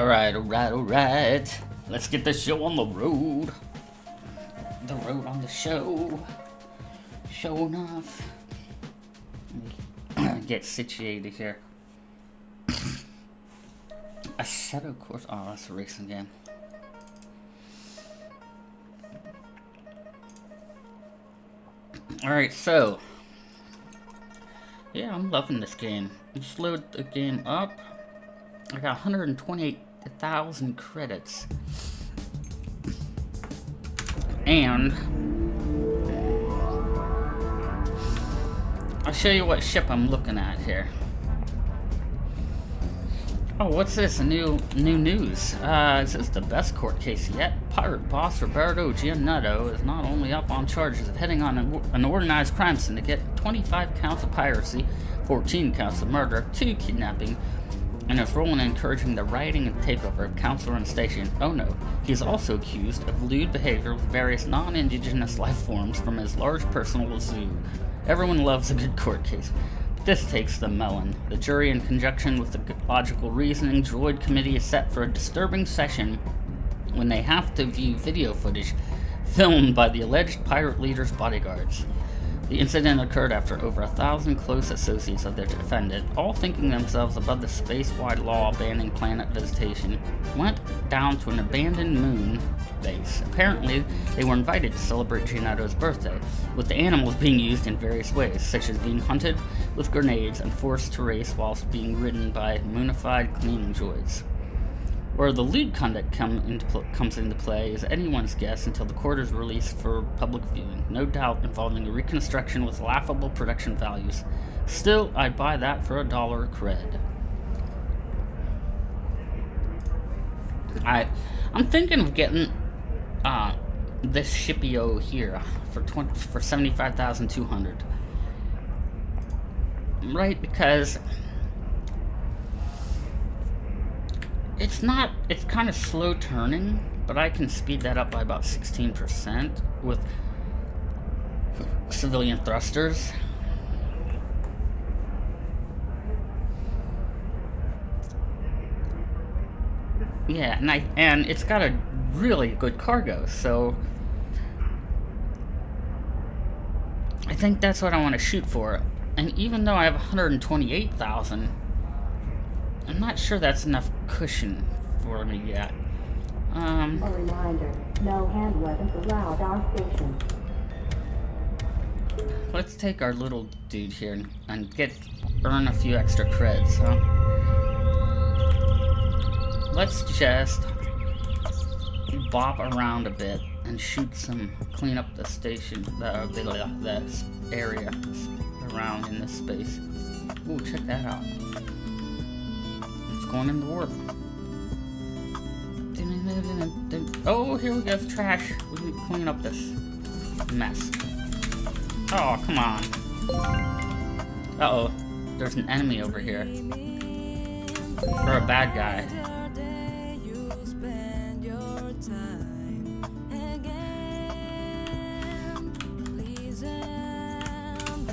Alright, alright, alright. Let's get this show on the road. The road on the show. Showing off. get situated here. Assetto Corsa. Oh, that's a racing game. Alright, so. Yeah, I'm loving this game. Just load the game up. I got 128,000 credits. And I'll show you what ship I'm looking at here. Oh, what's this? A new new news. Uh, is this the best court case yet? Pirate boss Roberto Giannetto is not only up on charges of heading on an organized crime syndicate, 25 counts of piracy, 14 counts of murder, 2 kidnapping, and his role in encouraging the rioting and takeover of Council Run Station. Oh no, he is also accused of lewd behavior with various non-indigenous life forms from his large personal zoo. Everyone loves a good court case. This takes the melon. The jury, in conjunction with the logical reasoning droid committee, is set for a disturbing session when they have to view video footage filmed by the alleged pirate leader's bodyguards. The incident occurred after over a thousand close associates of their defendant, all thinking themselves above the space-wide law banning planet visitation, went down to an abandoned moon base. Apparently, they were invited to celebrate Giannetto's birthday, with the animals being used in various ways, such as being hunted with grenades and forced to race whilst being ridden by moonified cleaning droids. Where the lewd conduct come into comes into play is anyone's guess until the court is released for public viewing, no doubt involving a reconstruction with laughable production values. Still, I'd buy that for a dollar cred. I, I'm thinking of getting uh, this Shipio here for 20, for 75,200. Right, because it's not, it's kind of slow turning, but I can speed that up by about 16% with civilian thrusters. Yeah, and I and it's got a really good cargo, so I think that's what I want to shoot for. And even though I have 128,000, I'm not sure that's enough cushion for me yet. Um, a reminder, no hand weapons allowed on station. Let's take our little dude here and, and get earn a few extra creds, huh? Let's just bop around a bit and shoot some, clean up the station, the, the, the area around in this space. Ooh, check that out. Going in the warp. Oh, here we go, trash. We need to clean up this mess. Oh, come on. Uh-oh. There's an enemy over here. Or a bad guy.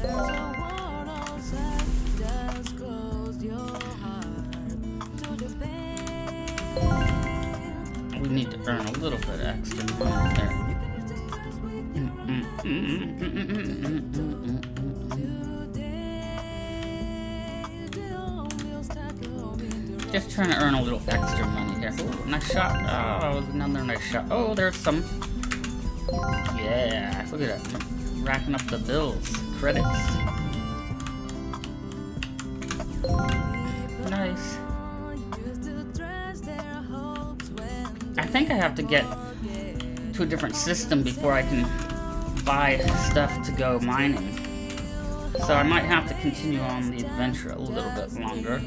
We need to earn a little bit extra money there. Just trying to earn a little extra money here. Ooh, nice shot. Oh, another nice shot. Oh, there's some. Yeah, look at that. Racking up the bills. Credits. Think I have to get to a different system before I can buy stuff to go mining. So I might have to continue on the adventure a little bit longer.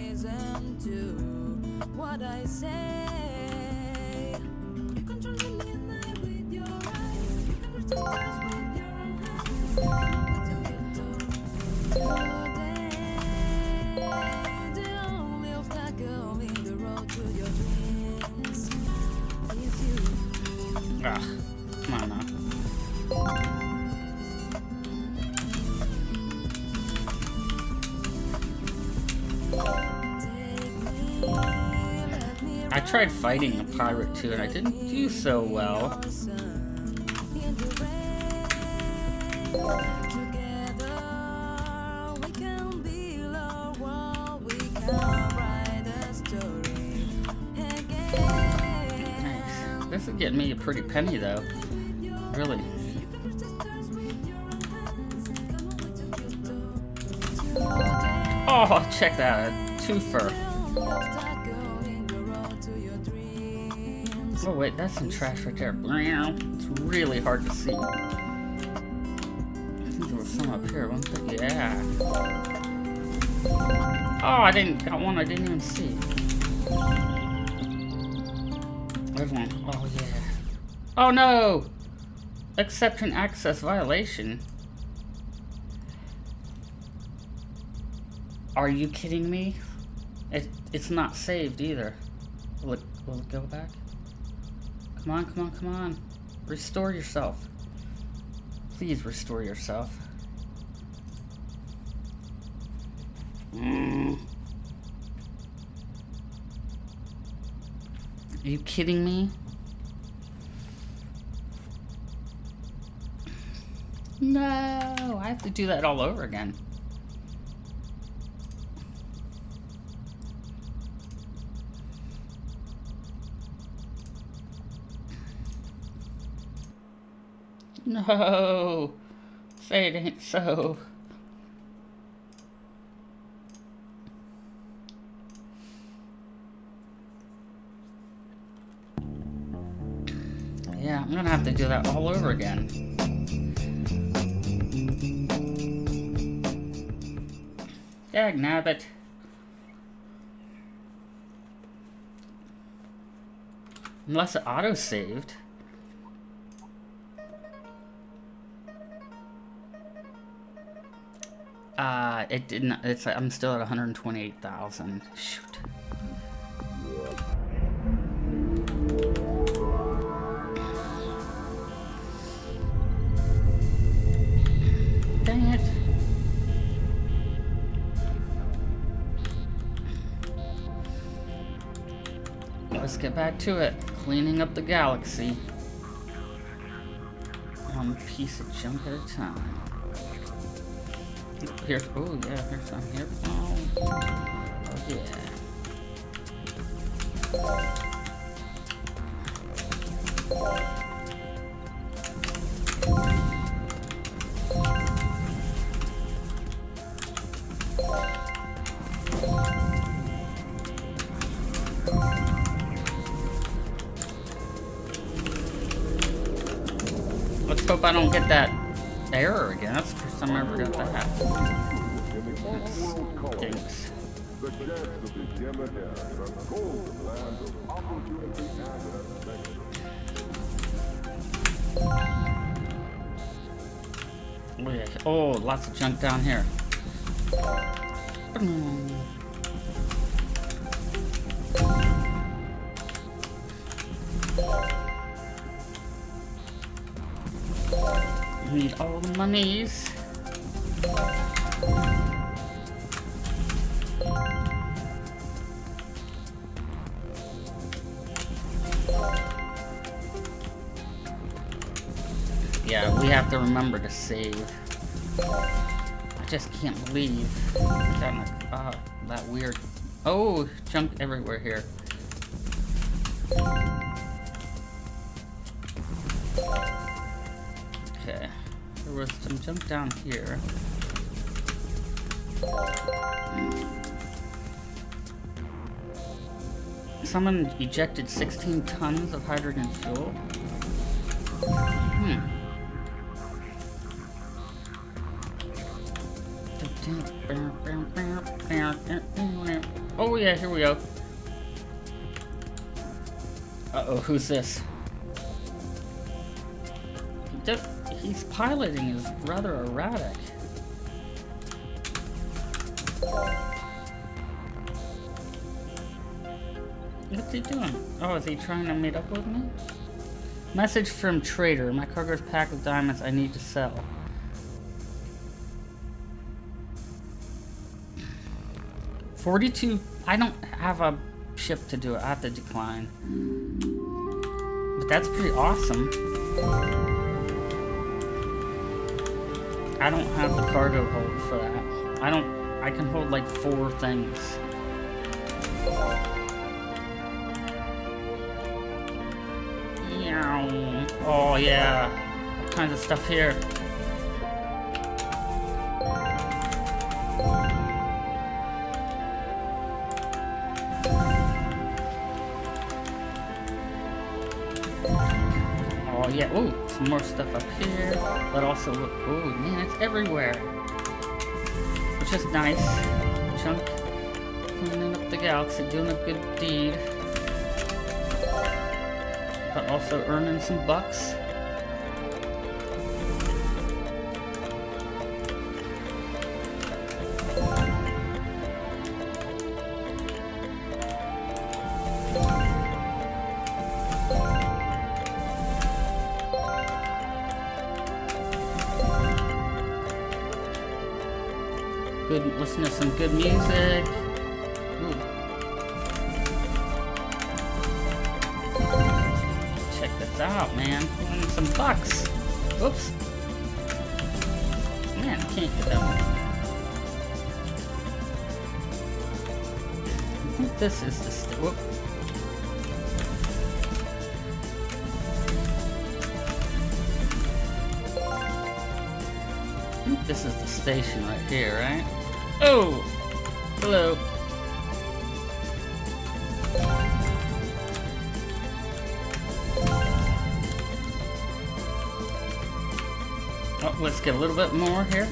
Fighting a pirate too, and I didn't do so well. Nice. This is getting me a pretty penny though. Really. Oh, check that. Twofer. Wait, that's some trash right there. It's really hard to see. I think there was some up here, wasn't there? Yeah. Oh, I didn't got one I didn't even see. There's one. Oh yeah. Oh no! Exception access violation. Are you kidding me? It, it's not saved either. Will it, will it go back? Come on, come on, come on. Restore yourself. Please restore yourself. Mm. Are you kidding me? No, I have to do that all over again. No! Say it ain't so. Yeah, I'm gonna have to do that all over again. Dag nabbit. Unless it auto-saved. Uh, it didn't. It's. I'm still at 128,000. Shoot. Dang it. Let's get back to it. Cleaning up the galaxy. One piece of junk at a time. Here's, oh yeah, here's some here. Oh, oh yeah. Let's hope I don't get that error again. That's the first time I ever got that. Thanks. Oh, yeah. oh, lots of junk down here. Hmm. Need all the monies. Yeah, we have to remember to save. I just can't believe that, uh, that weird. Oh, junk everywhere here. Some junk down here. Someone ejected 16 tons of hydrogen fuel. Hmm. Oh yeah, here we go. Uh-oh, who's this? He's piloting is rather erratic. What's he doing? Oh, is he trying to meet up with me? Message from trader. My cargo is packed with diamonds I need to sell. Forty-two. I don't have a ship to do it. I have to decline. But that's pretty awesome. I don't have the cargo hold for that. I don't. I can hold like four things. Oh yeah. All kinds of stuff here. Some more stuff up here, but also, look, oh man, it's everywhere. Which is nice. Chunk cleaning up the galaxy, doing a good deed. But also earning some bucks. Listen to some good music. Ooh. Check this out, man. Earning some bucks. Oops. Man, I can't get that one. I think this is the st- whoop. I think this is the station right here, right? Oh! Hello. Oh, let's get a little bit more here.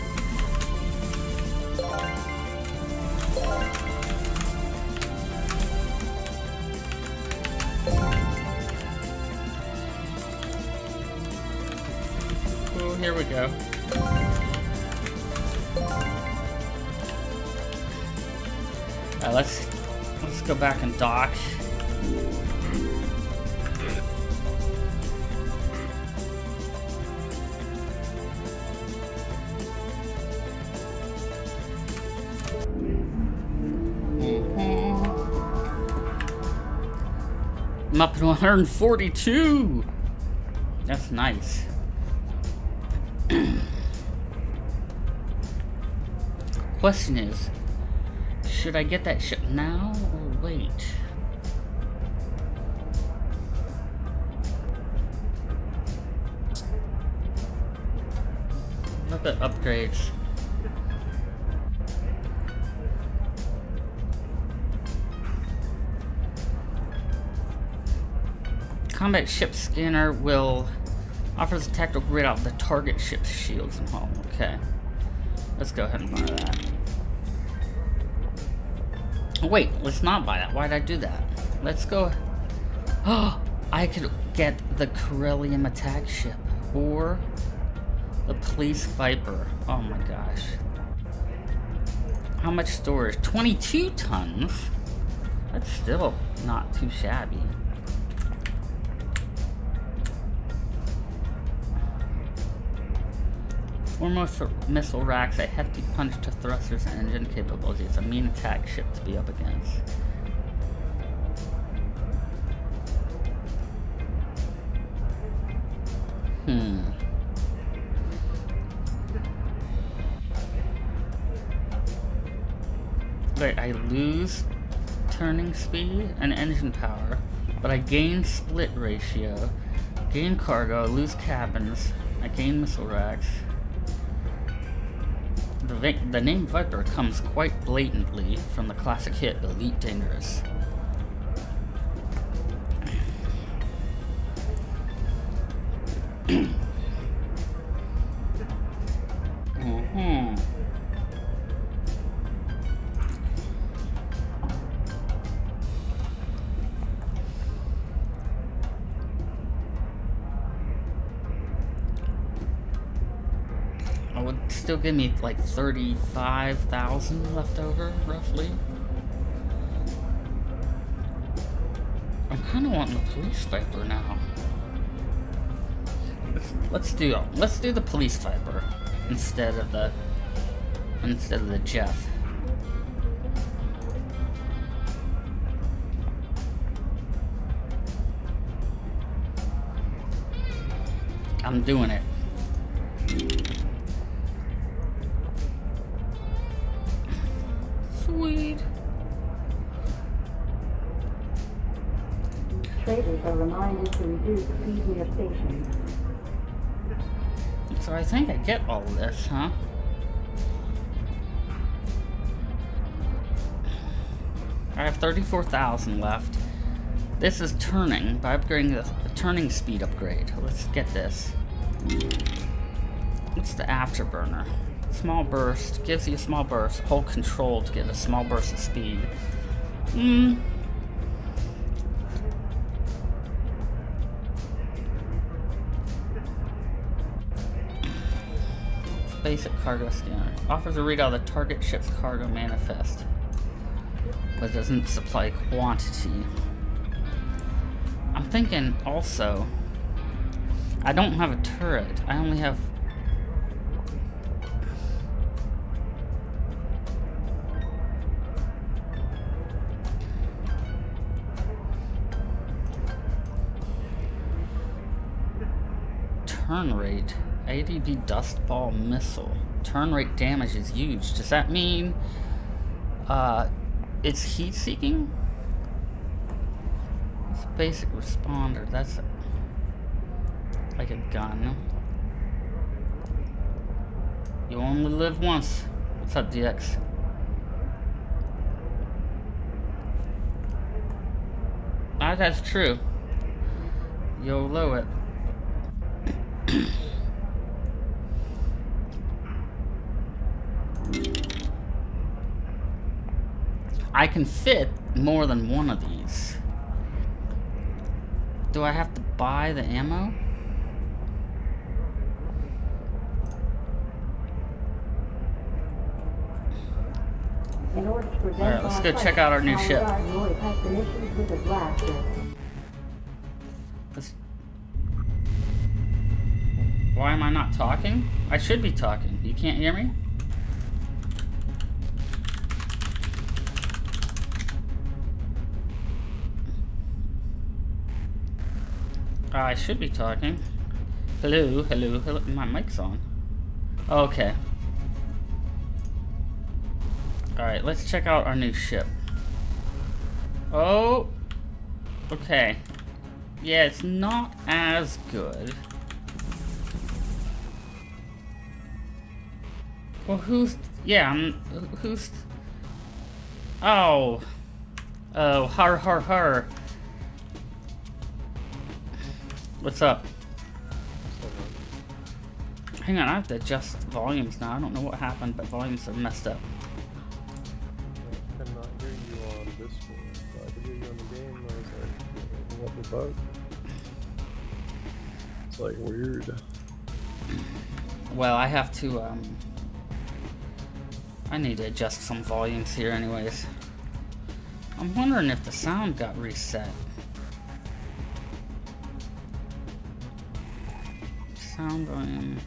Let's let's go back and dock. I'm up to 142. That's nice. Question is, should I get that ship now or wait? Look at upgrades. Combat ship scanner will offers a tactical grid out the target ship's shields and hull. Okay. Let's go ahead and buy that. Wait, let's not buy that. Why did I do that? Let's go. Oh, I could get the Corellium attack ship or the Police Viper. Oh my gosh. How much storage? 22 tons? That's still not too shabby. Foremost missile racks, a hefty punch to thrusters and engine capabilities. It's a mean attack ship to be up against. Hmm. Wait, I lose turning speed and engine power, but I gain split ratio, gain cargo, lose cabins, I gain missile racks. The, the name Viper comes quite blatantly from the classic hit Elite Dangerous. gonna be like 35,000 left over, roughly. I'm kind of wanting the police viper now. Let's do let's do the police viper instead of the instead of the Jeff. I'm doing it. So I think I get all this, huh? I have 34,000 left. This is turning by upgrading the, the turning speed upgrade. Let's get this. What's the afterburner? Small burst gives you a small burst. Hold control to get a small burst of speed. Hmm. Basic cargo scanner. Offers a readout of the target ship's cargo manifest. But doesn't supply quantity. I'm thinking also, I don't have a turret. I only have turn rate. ADB dust ball missile. Turn rate damage is huge. Does that mean uh, it's heat seeking? It's a basic responder. That's like a gun. You only live once. What's up, DX? Ah, that's true. YOLO it. I can fit more than one of these. Do I have to buy the ammo? In order to prevent Alright, let's go check out our new ship. Tower Guard Noise has been issued with a blaster. This- Why am I not talking? I should be talking. You can't hear me? I should be talking. Hello, hello, hello. My mic's on. Okay. Alright, let's check out our new ship. Oh! Okay. Yeah, it's not as good. Well, who's... Yeah, I'm... Who's... Oh. Oh, har har har. What's up? Hang on, I have to adjust volumes now. I don't know what happened, but volumes are messed up. It's like weird. Well, I have to, um... I need to adjust some volumes here anyways. I'm wondering if the sound got reset. Sound volume...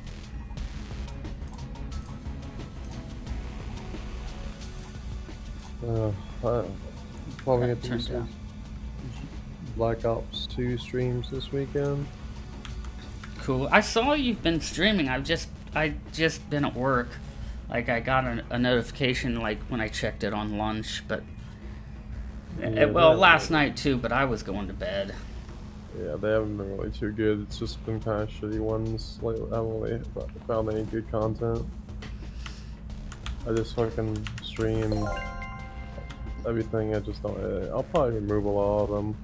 Uh, I Got to do down. Black Ops 2 streams this weekend. Cool. I saw you've been streaming. I've just I just been at work. Like I got a, a notification like when I checked it on lunch, but Yeah, well last night too. But I was going to bed. Yeah, they haven't been really too good. It's just been kind of shitty ones lately. I haven't really found any good content. I just fucking stream everything. I just don't. uh, I'll probably remove a lot of them.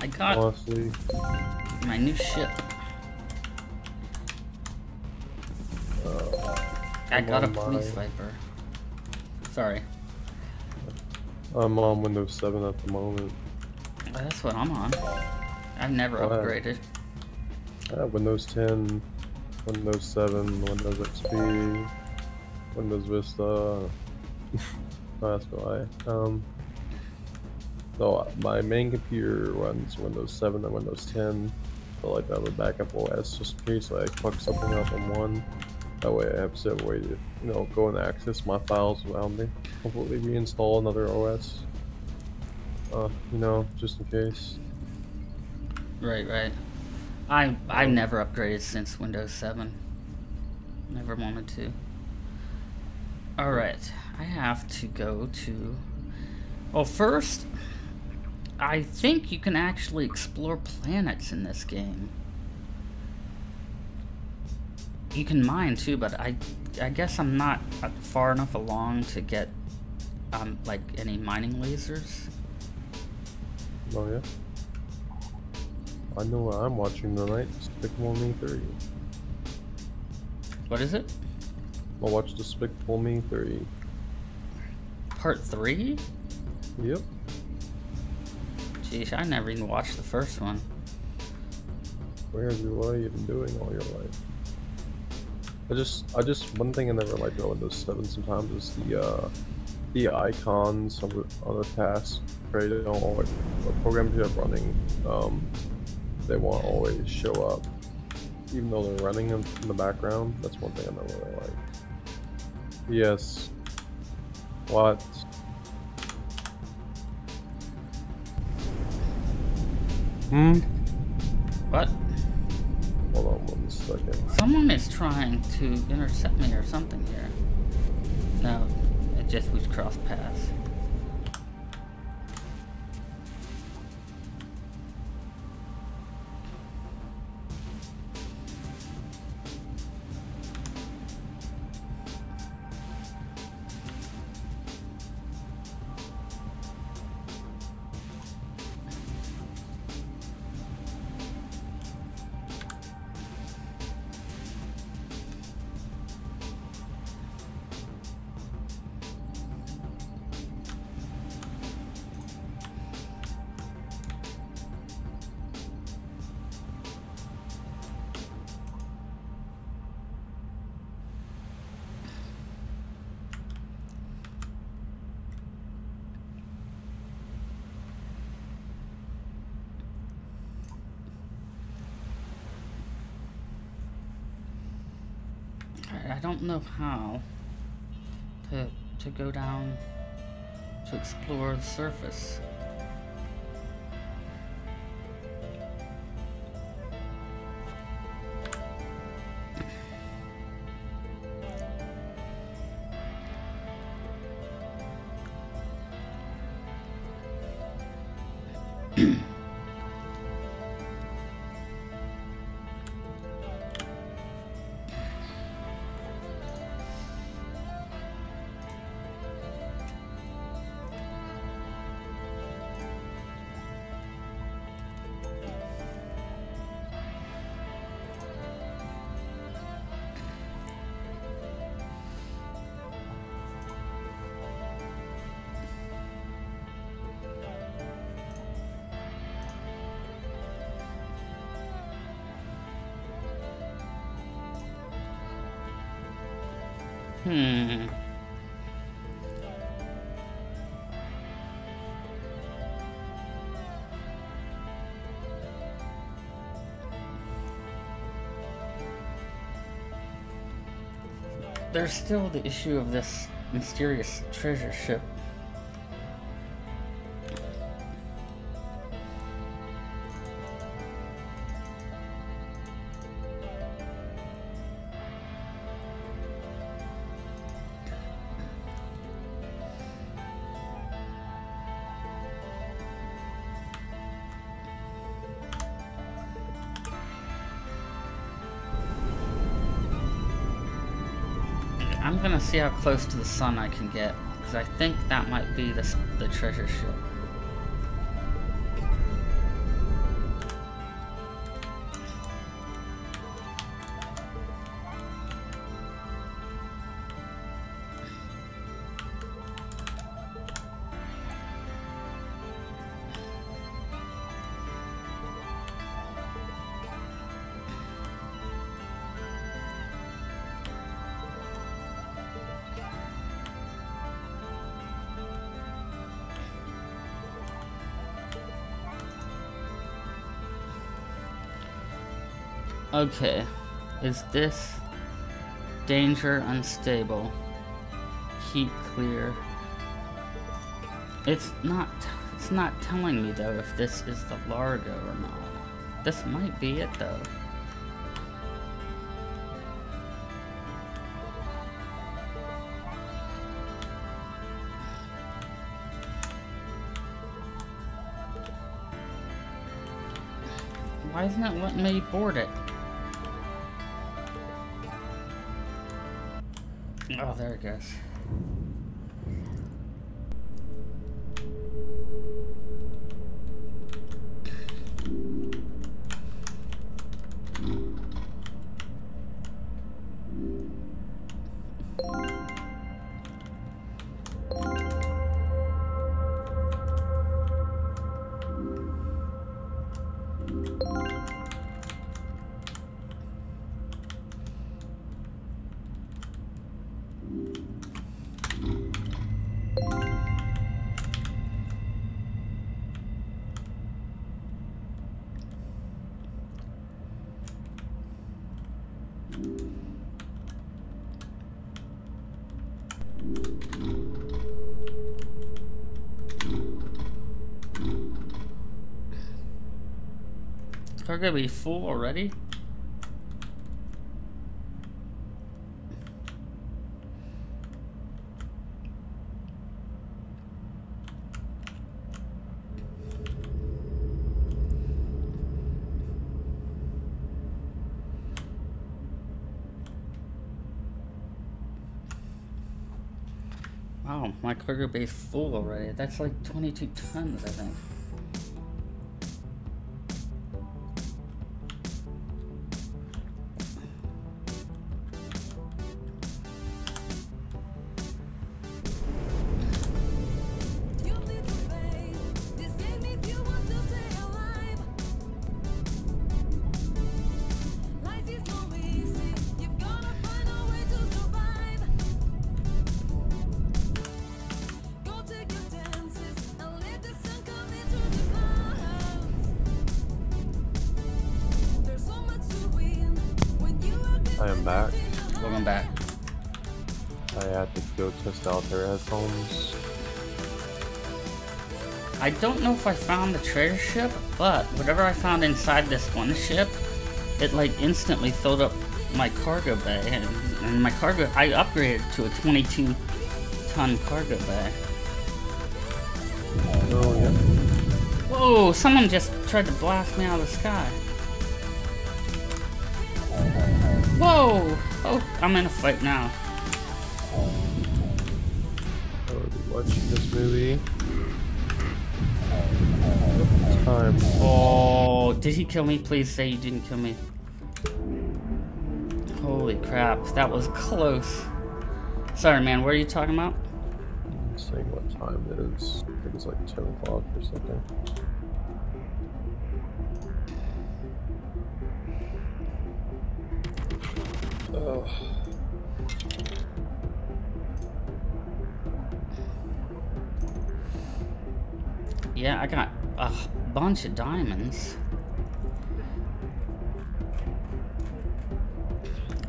I got Honestly, my new ship. uh, I got a police my- viper. Sorry, I'm on Windows 7 at the moment. that's what I'm on. I've never Wow. upgraded. I have Windows 10, Windows 7, Windows XP, Windows Vista. That's why. Um, so my main computer runs Windows 7 and Windows 10. So like I have a backup OS just in case I fuck something up on one. That way I have a way to, you know, go and access my files without me. Completely reinstall another OS. Uh, you know, just in case. Right, right. I I've never upgraded since Windows 7. Never wanted to. Alright, I have to go to... Well, first, I think you can actually explore planets in this game. You can mine too, but I, I guess I'm not uh, far enough along to get, um, like any mining lasers. Oh yeah. I know what I'm watching tonight. Despicable Me 3. What is it? I'll watch Despicable Me 3. Part three? Yep. Geez, I never even watched the first one. Where have you what have you been doing all your life? I just I just one thing I never liked about Windows 7 sometimes is the uh the icons of the other tasks right they don't always the programs you have running um they won't always show up. Even though they're running in in the background, that's one thing I never really like. Yes. What? Hmm? What? Hold on second. Someone is trying to intercept me or something here. No, it just was crossed paths. How to to go down to explore the surface. There's still the issue of this mysterious treasure ship. See how close to the sun I can get, because I think that might be the, the treasure ship. Okay, is this danger unstable? Keep clear. It's not. It's not telling me though if this is the Largo or not. This might be it though. Why isn't it letting me board it? Oh, there it goes. Car gonna be full already? Wow, my cargo bay's full already. That's like 22 tons, I think. If I found the treasure ship, but whatever I found inside this one ship, it like instantly filled up my cargo bay, and, and my cargo, I upgraded to a 22 ton cargo bay. Oh yeah. Whoa, someone just tried to blast me out of the sky. Whoa! Oh, I'm in a fight now. I will be watching this movie. Time. Oh, did he kill me? Please say you didn't kill me. Holy crap, that was close. Sorry, man, what are you talking about? I'm saying what time it is. I think it's like 10 o'clock or something. Bunch of diamonds.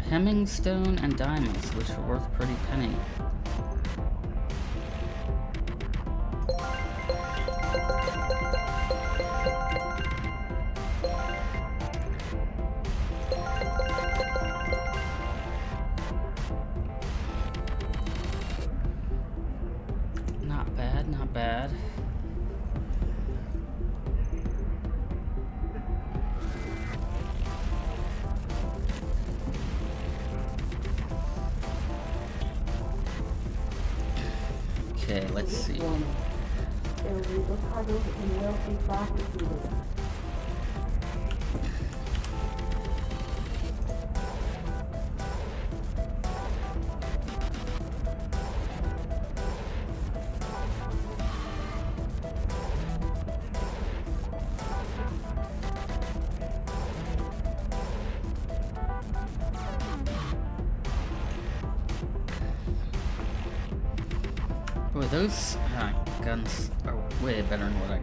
Hemmingstone and diamonds, which are worth a pretty penny. Guns are way better than what I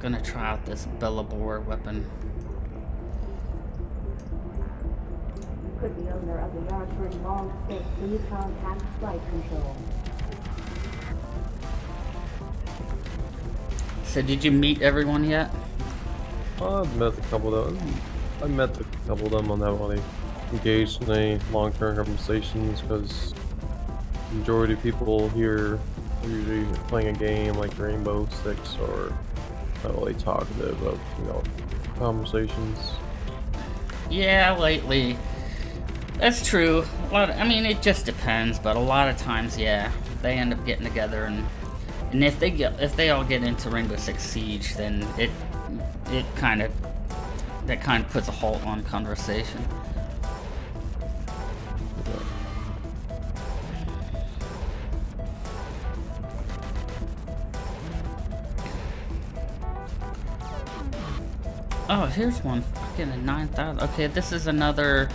gonna try out this Bellabor weapon. Could the owner of the Yardsburg Long State please contact flight control? So did you meet everyone yet? I've met a couple of them. I met a couple of them on that one. Engaged in any long-term conversations because majority of people here are usually playing a game like Rainbow Six or not really talkative of you know conversations. Yeah, lately. That's true. A lot I mean, it just depends, but a lot of times, yeah, they end up getting together, and and if they get if they all get into Rainbow Six Siege, then it it kind of that kind of puts a halt on conversation. Oh, here's one. Fucking a 9,000. Okay, this is another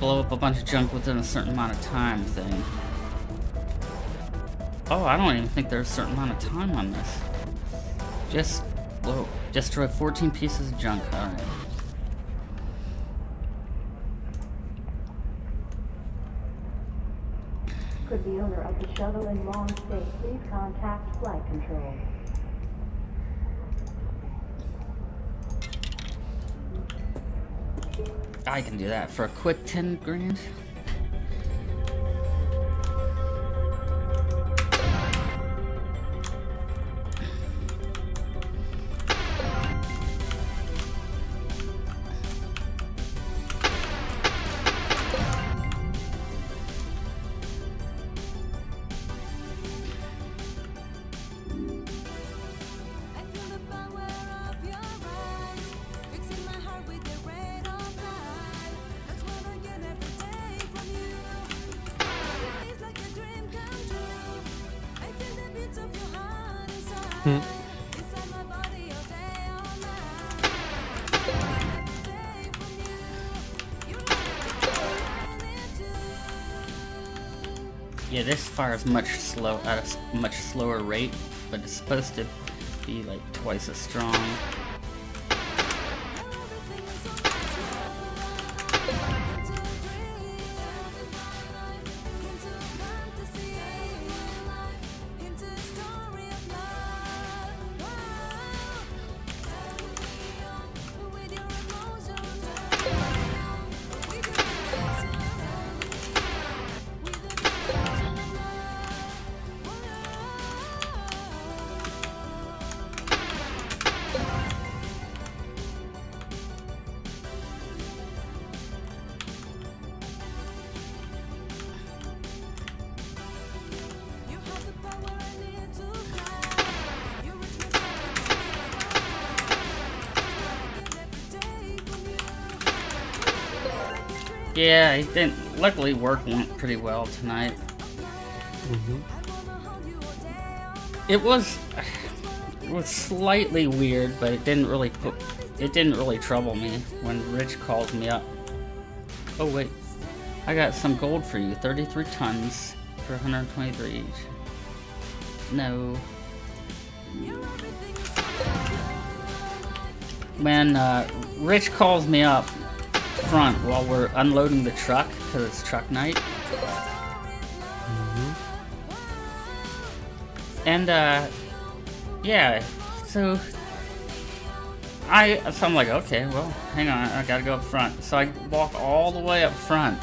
blow up a bunch of junk within a certain amount of time thing. Oh, I don't even think there's a certain amount of time on this. Just, whoa, destroy 14 pieces of junk. Alright. Could the owner of the shuttle in Long State please contact flight control? I can do that for a quick 10 grand. Fires much slow at a much slower rate, but it's supposed to be like twice as strong. Yeah, it didn't. Luckily, work went pretty well tonight. It was it was slightly weird, but it didn't really put it didn't really trouble me when Rich called me up. Oh wait, I got some gold for you, 33 tons for 123 each. No. When uh, Rich calls me up front while we're unloading the truck because it's truck night. And uh yeah, so I so I'm like, okay, well, hang on, I gotta go up front. So I walk all the way up front.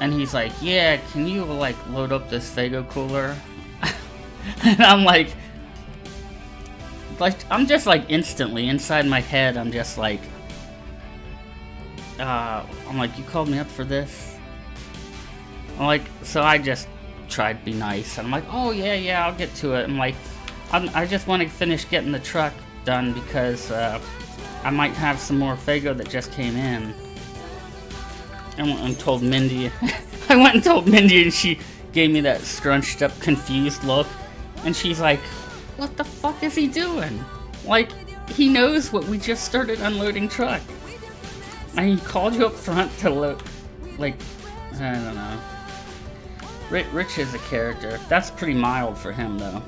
And he's like, Yeah, can you like load up this Faygo cooler? and I'm like like I'm just like instantly inside my head I'm just like uh I'm like, you called me up for this? I'm like, so I just tried to be nice. And I'm like, oh yeah, yeah, I'll get to it. I'm like, I'm, I just want to finish getting the truck done because uh, I might have some more Faygo that just came in. I went and told Mindy. I went and told Mindy, and she gave me that scrunched up, confused look. And she's like, what the fuck is he doing? Like, he knows what we just started unloading truck. He called you up front to look like, I don't know. Rich, Rich is a character. That's pretty mild for him, though.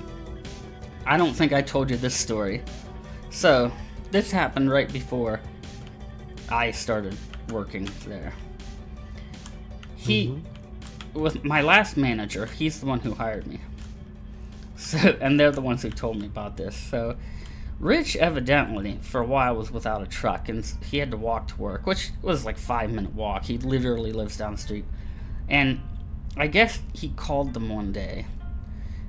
I don't think I told you this story. So, this happened right before I started working there. He, mm-hmm. with my last manager, he's the one who hired me. So, and they're the ones who told me about this. So, Rich evidently for a while was without a truck and he had to walk to work, which was like five minute walk. He literally lives down the street, and I guess he called them one day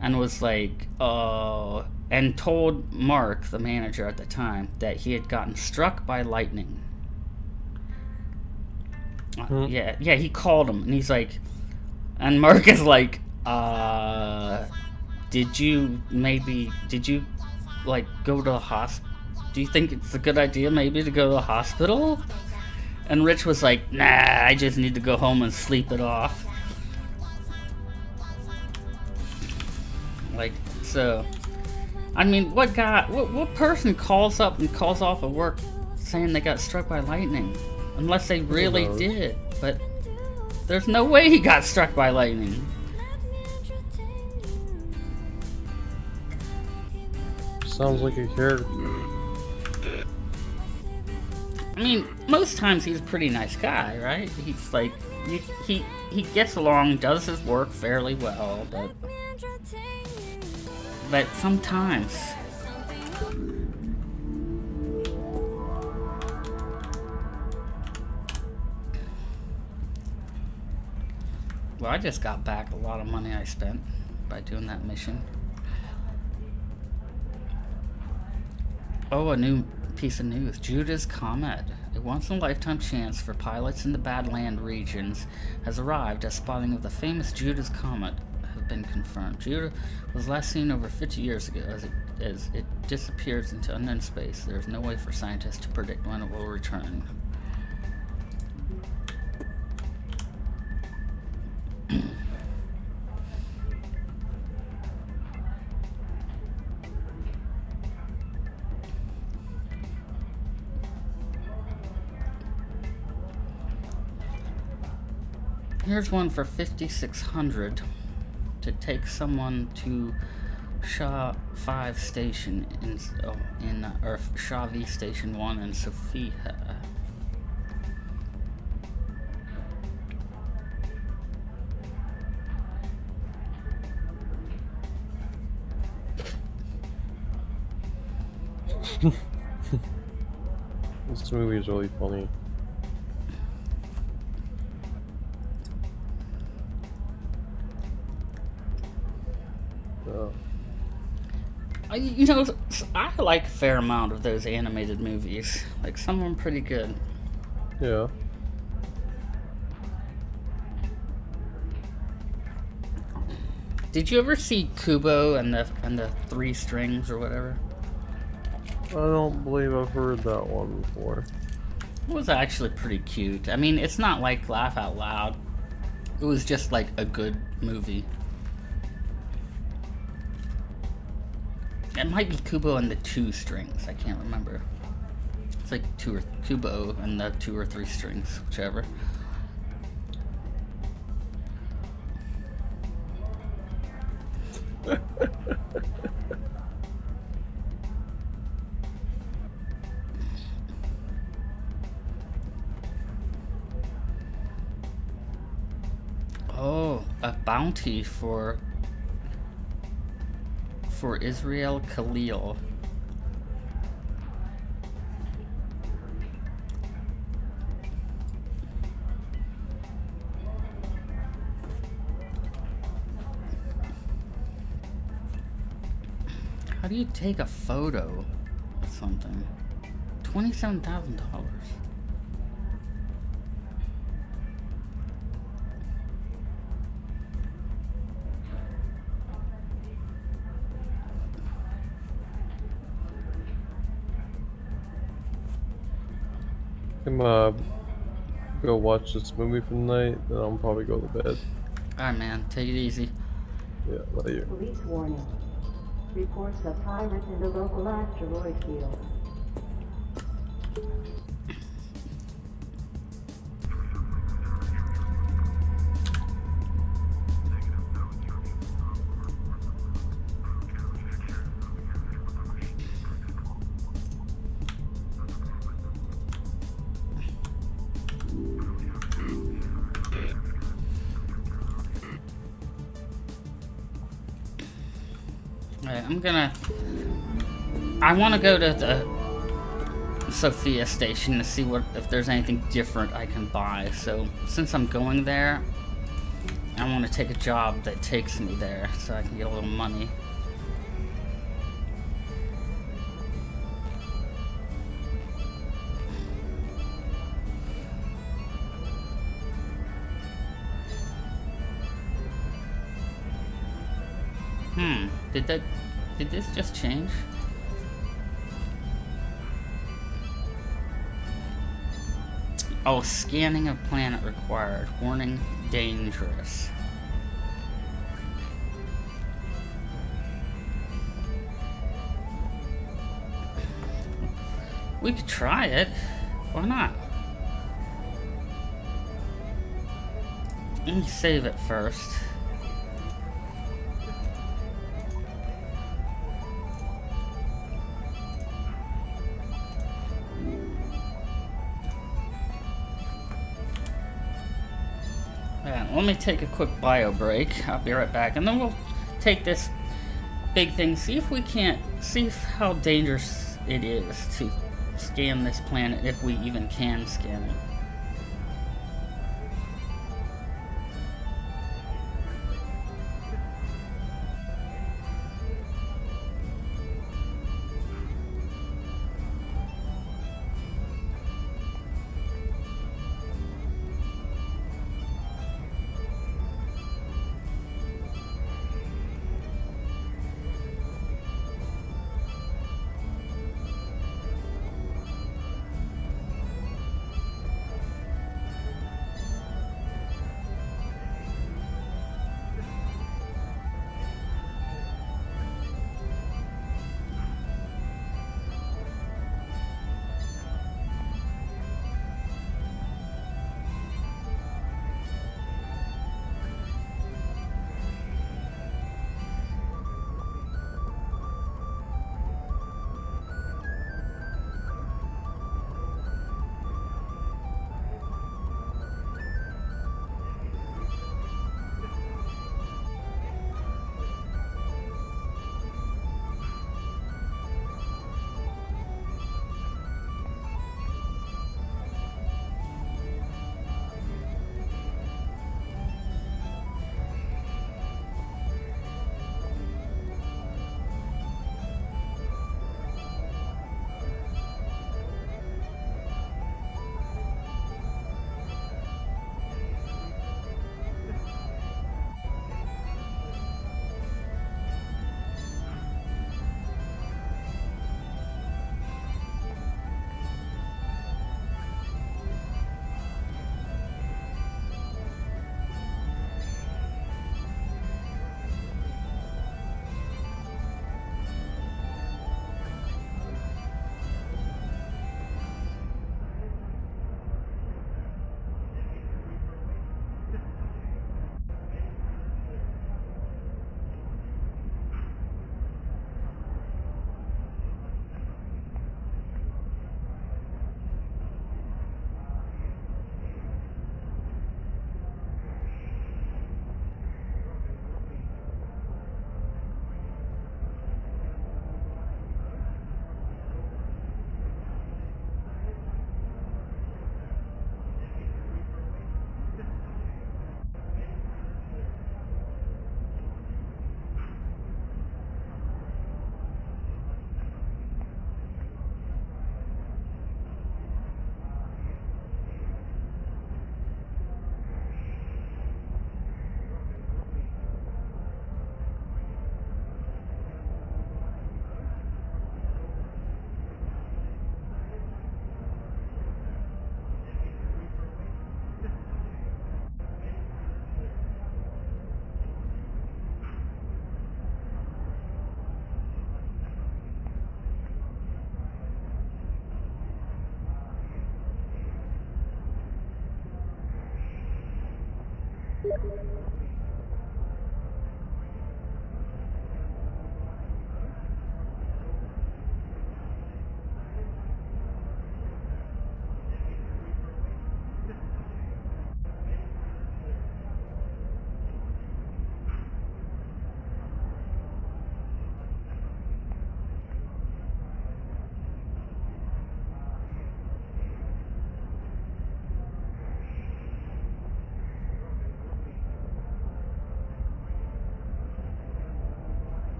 and was like, uh, and told Mark, the manager at the time, that he had gotten struck by lightning. Uh, Hmm. Yeah, yeah, he called him and he's like, and Mark is like, uh, did you maybe, did you like go to the hospital? Do you think it's a good idea maybe to go to the hospital? And Rich was like, nah, I just need to go home and sleep it off. Like, so, I mean, what guy, what, what person calls up and calls off of work saying they got struck by lightning? Unless they really did. But there's no way he got struck by lightning. Sounds like a character. I mean, most times he's a pretty nice guy, right? He's like, he, he, he gets along, does his work fairly well, but, but sometimes. Well, I just got back a lot of money I spent by doing that mission. Oh, a new piece of news. Judah's Comet, a once in a lifetime chance for pilots in the Badland regions, has arrived as spotting of the famous Judah's Comet have been confirmed. Judah was last seen over 50 years ago as it, as it disappears into unknown space. There is no way for scientists to predict when it will return. Here's one for 5600 to take someone to Shaw 5 station in oh, in uh, or Shaw V station 1 in Sofia. This movie is really funny. I, you know, I like a fair amount of those animated movies. Like some of them pretty good. Yeah. Did you ever see Kubo and the and the three strings or whatever? I don't believe I've heard that one before. It was actually pretty cute. I mean, it's not like laugh out loud. It was just like a good movie. It might be Kubo and the two strings. I can't remember. It's like two or Kubo and the two or three strings, whichever. Oh, a bounty for for Israel Khalil. How do you take a photo of something? $27,000. I'm uh go watch this movie for the night, then I'll probably go to bed. Alright, man, take it easy. Yeah, later. Police warning. Reports of pirates in the local asteroid field. Gonna. I want to go to the Sophia station to see what if there's anything different I can buy. So since I'm going there, I want to take a job that takes me there so I can get a little money. Hmm. Did that? Did this just change? Oh, scanning of planet required. Warning, dangerous. We could try it. Why not? Let me save it first. Let me take a quick bio break. I'll be right back, and then we'll take this big thing, see if we can't, see how dangerous it is to scan this planet, if we even can scan it.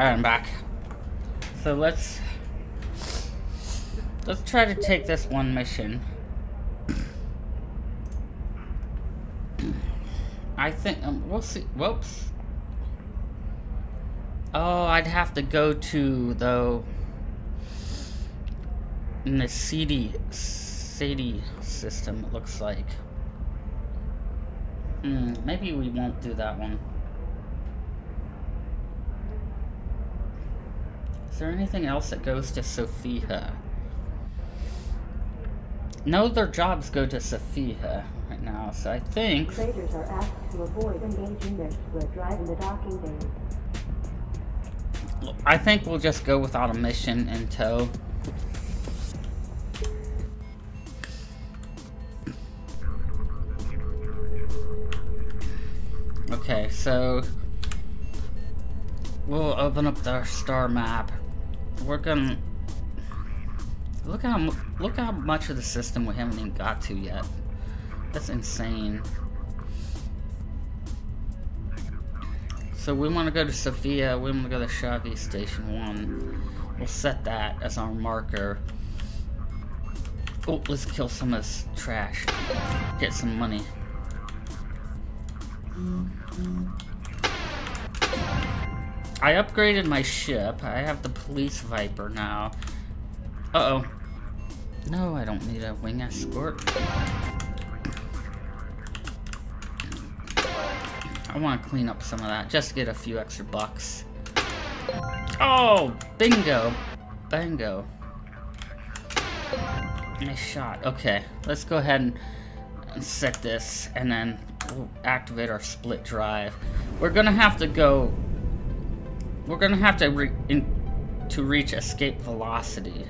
Alright, I'm back. So let's let's try to take this one mission. I think um, we'll see. Whoops. Oh, I'd have to go to though in the CD CD system. It looks like. Hmm. Maybe we won't do that one. There anything else that goes to Sophia? No, their jobs go to Sophia right now, so I think. Traders are asked to avoid engaging their split drive in the docking bays. I think we'll just go without a mission in tow. Okay, so we'll open up the star map. We're gonna look how look how much of the system we haven't even got to yet. That's insane. So we want to go to Sophia. We want to go to Shavi Station One. We'll set that as our marker. Oh, let's kill some of this trash. Get some money. I upgraded my ship. I have the police Viper now. Uh oh. No, I don't need a wing escort. I want to clean up some of that just to get a few extra bucks. Oh, bingo. Bango. Nice shot. Okay, let's go ahead and, and set this and then we'll activate our split drive. We're gonna have to go. We're gonna have to re to reach escape velocity.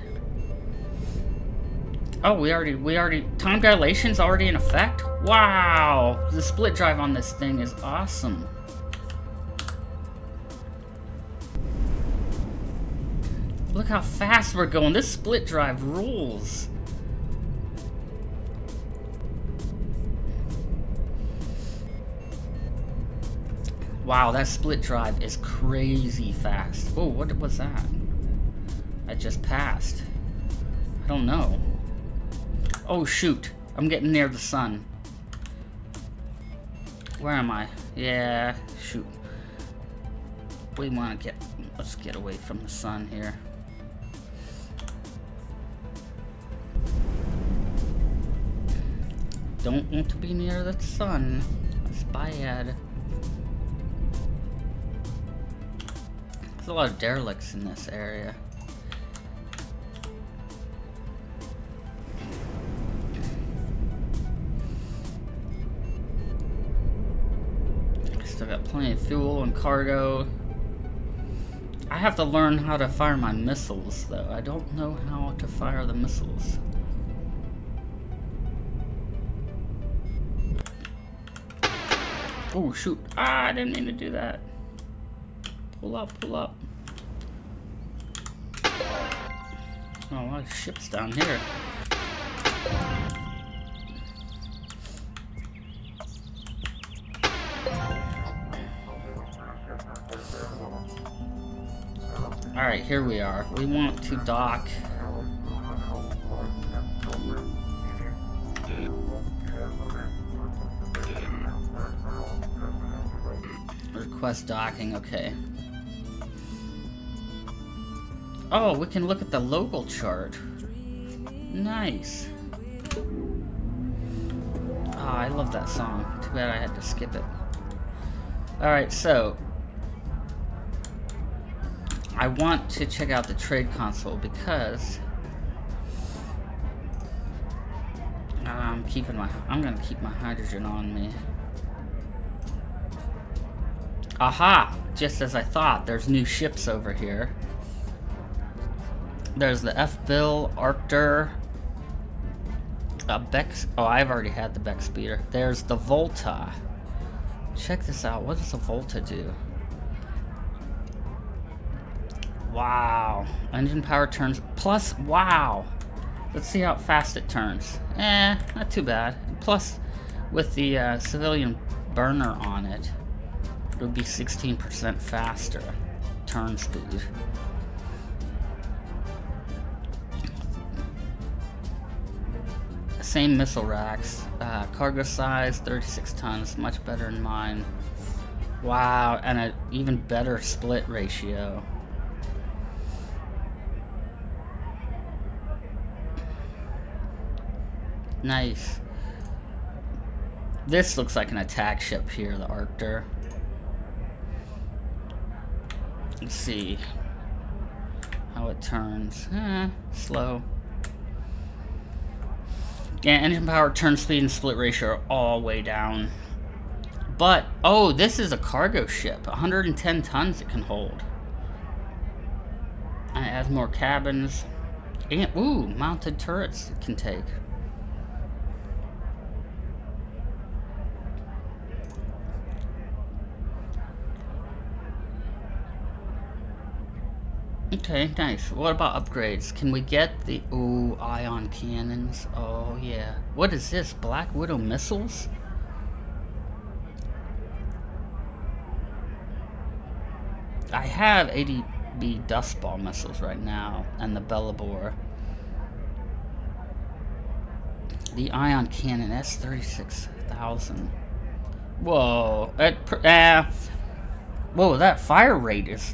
Oh, we already, we already, time dilation's already in effect? Wow! The split drive on this thing is awesome. Look how fast we're going. This split drive rules. Wow, that split drive is crazy fast. Oh, what was that? I just passed. I don't know. Oh shoot, I'm getting near the sun. Where am I? Yeah, shoot. We want to get, let's get away from the sun here. Don't want to be near the sun. That's bad. There's a lot of derelicts in this area. Still got plenty of fuel and cargo. I have to learn how to fire my missiles, though. I don't know how to fire the missiles. Oh, shoot. Ah, I didn't mean to do that. Pull up, pull up. Oh, a lot of ships down here. Alright, here we are. We want to dock. Request docking, okay. Oh, we can look at the local chart. Nice. Oh, I love that song. Too bad I had to skip it. Alright, so. I want to check out the trade console because. I'm keeping my. I'm gonna keep my hydrogen on me. Aha! Just as I thought, there's new ships over here. There's the F-Bill, Arctur, a Bex. Oh, I've already had the Beck Speeder. There's the Volta. Check this out. What does the Volta do? Wow. Engine power turns. Plus, wow. Let's see how fast it turns. Eh, not too bad. Plus, with the uh, civilian burner on it, it would be 16% faster turn speed. Same missile racks. Uh, cargo size, 36 tons, much better than mine. Wow, and an even better split ratio. Nice. This looks like an attack ship here, the Arctur. Let's see how it turns. Eh, slow. Yeah, engine power, turn speed, and split ratio are all way down. But, oh, this is a cargo ship. 110 tons it can hold. And it has more cabins. And, ooh, mounted turrets it can take. Okay, nice. What about upgrades? Can we get the ooh ion cannons? Oh yeah. What is this? Black Widow missiles? I have ADB dustball missiles right now, and the Bellabor. The ion cannon S thirty six thousand. Whoa! It, uh, whoa! That fire rate is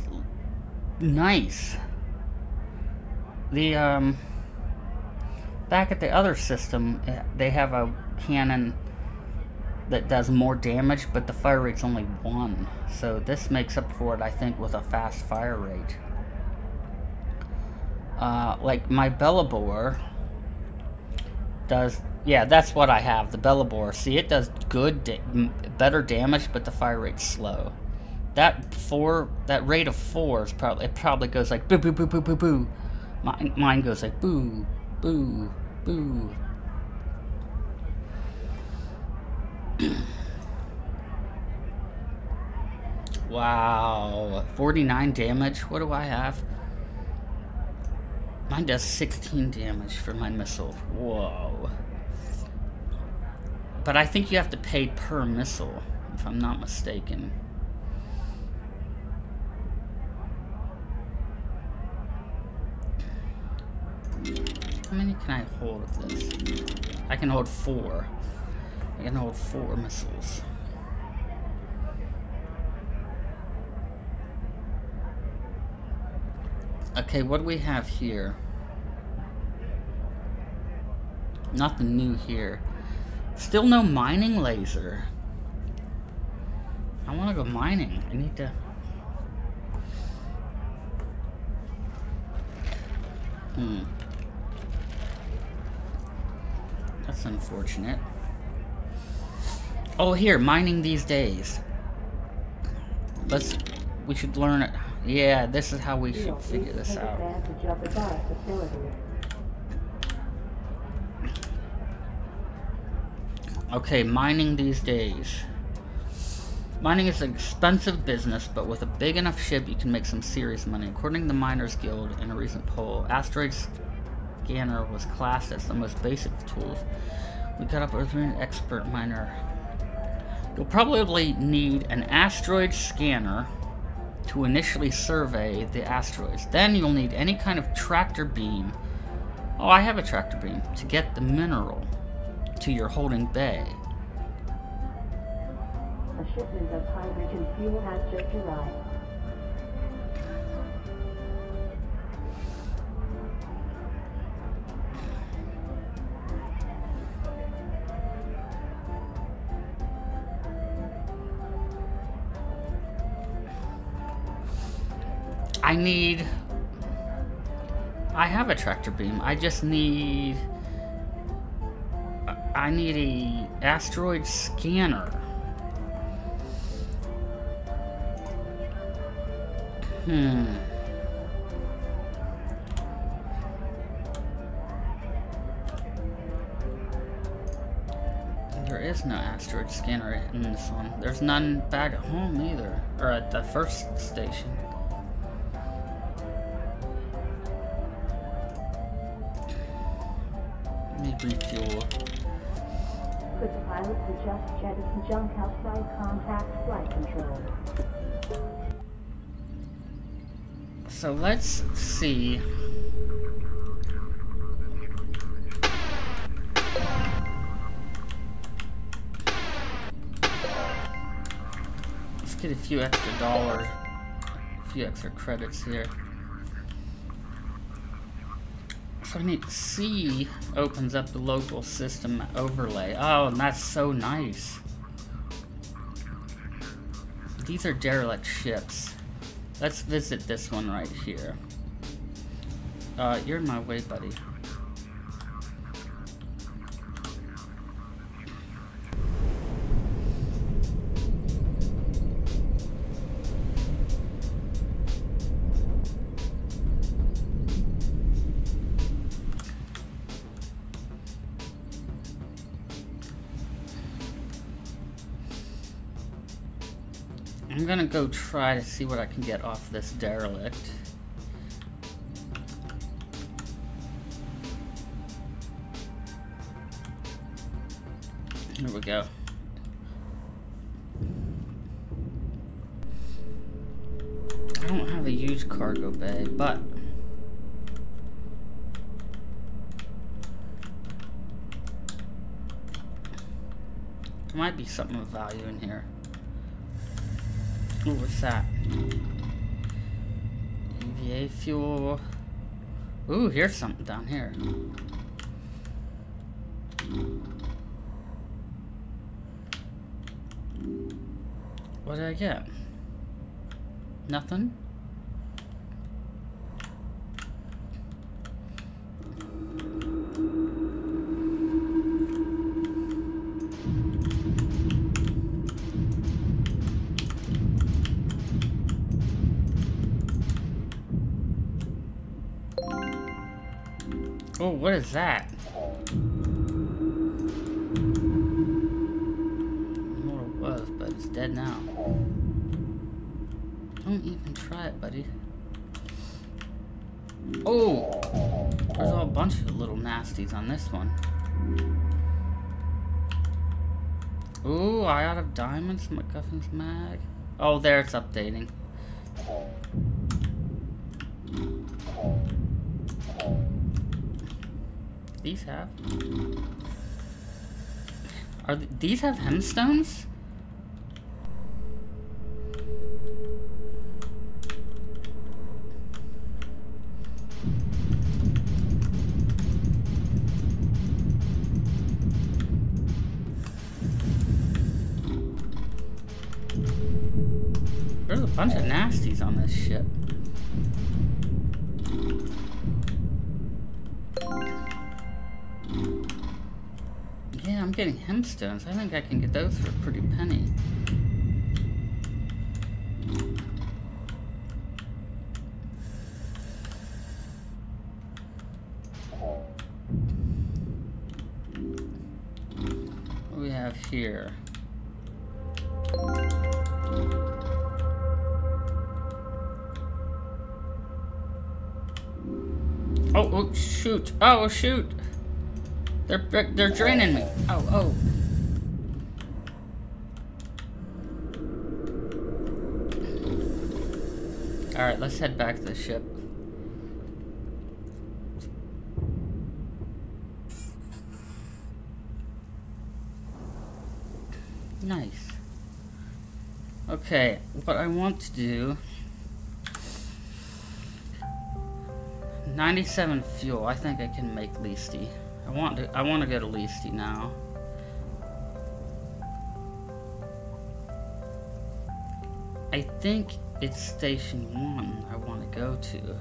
nice. The um back at the other system, eh, they have a cannon that does more damage, but the fire rate's only one. So this makes up for it, I think, with a fast fire rate. Uh, like my Bellabor does, yeah, that's what I have. The Bellabor. See, it does good, da better damage, but the fire rate's slow. That four, that rate of four is probably it probably goes like boo boo boo boo boo boo. Mine, mine goes like boo boo boo. wow, 49 damage. What do I have? Mine does 16 damage for my missile. Whoa. But I think you have to pay per missile, if I'm not mistaken. How many can I hold of this? I can hold four. I can hold four missiles. Okay, what do we have here? Nothing new here. Still no mining laser. I want to go mining. I need to... Hmm. That's unfortunate. Oh, here, mining these days. Let's... We should learn it. Yeah, this is how we should figure this out. Okay, mining these days. Mining is an expensive business, but with a big enough ship, you can make some serious money. According to the Miners Guild, in a recent poll, Asteroid Scanner was classed as the most basic of tools. We got up with an expert miner. You'll probably need an asteroid scanner to initially survey the asteroids. Then you'll need any kind of tractor beam. Oh, I have a tractor beam to get the mineral to your holding bay. A shipment of hydrogen fuel has just arrived. I need. I have a tractor beam. I just need. I need a asteroid scanner. Hmm. There is no asteroid scanner in this one. There's none back at home either, or at the first station. Refuel. Could the pilot suggest jettison junk outside contact flight control? So let's see. Let's get a few extra dollars, a few extra credits here. Need C opens up the local system overlay. Oh, and that's so nice. These are derelict ships. Let's visit this one right here. Uh, you're in my way, buddy. Gonna go try to see what I can get off this derelict. Here we go. I don't have a huge cargo bay, but there might be something of value in here. What's that? EVA fuel. Ooh, here's something down here. What did I get? Nothing? Is that? I what it was, but it's dead now. Don't even try it, buddy. Oh! There's a bunch of little nasties on this one. Ooh, eye out of diamonds, MacGuffin's mag. Oh, there it's updating. These have. Are th these have hemstones? There's a bunch of nasties on this ship. Hemstones. I think I can get those for a pretty penny. What we have here? Oh, oh, shoot. Oh, shoot. They're they're draining me. Oh, oh. Alright, let's head back to the ship. Nice. Okay, what I want to do. 97 fuel. I think I can make Leasty. I want to. I want to go to Leasty now. I think it's station one. I want to go to.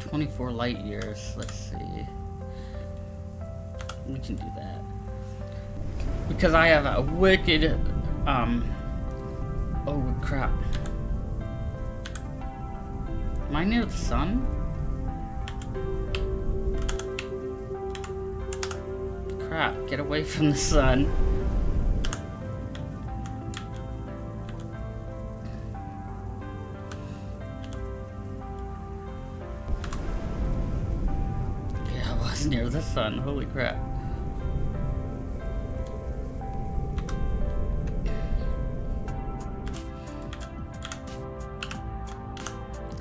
24 light years. Let's see. We can do that. Because I have a wicked, um, oh crap. Am I near the sun? Crap, get away from the sun. The sun, holy crap.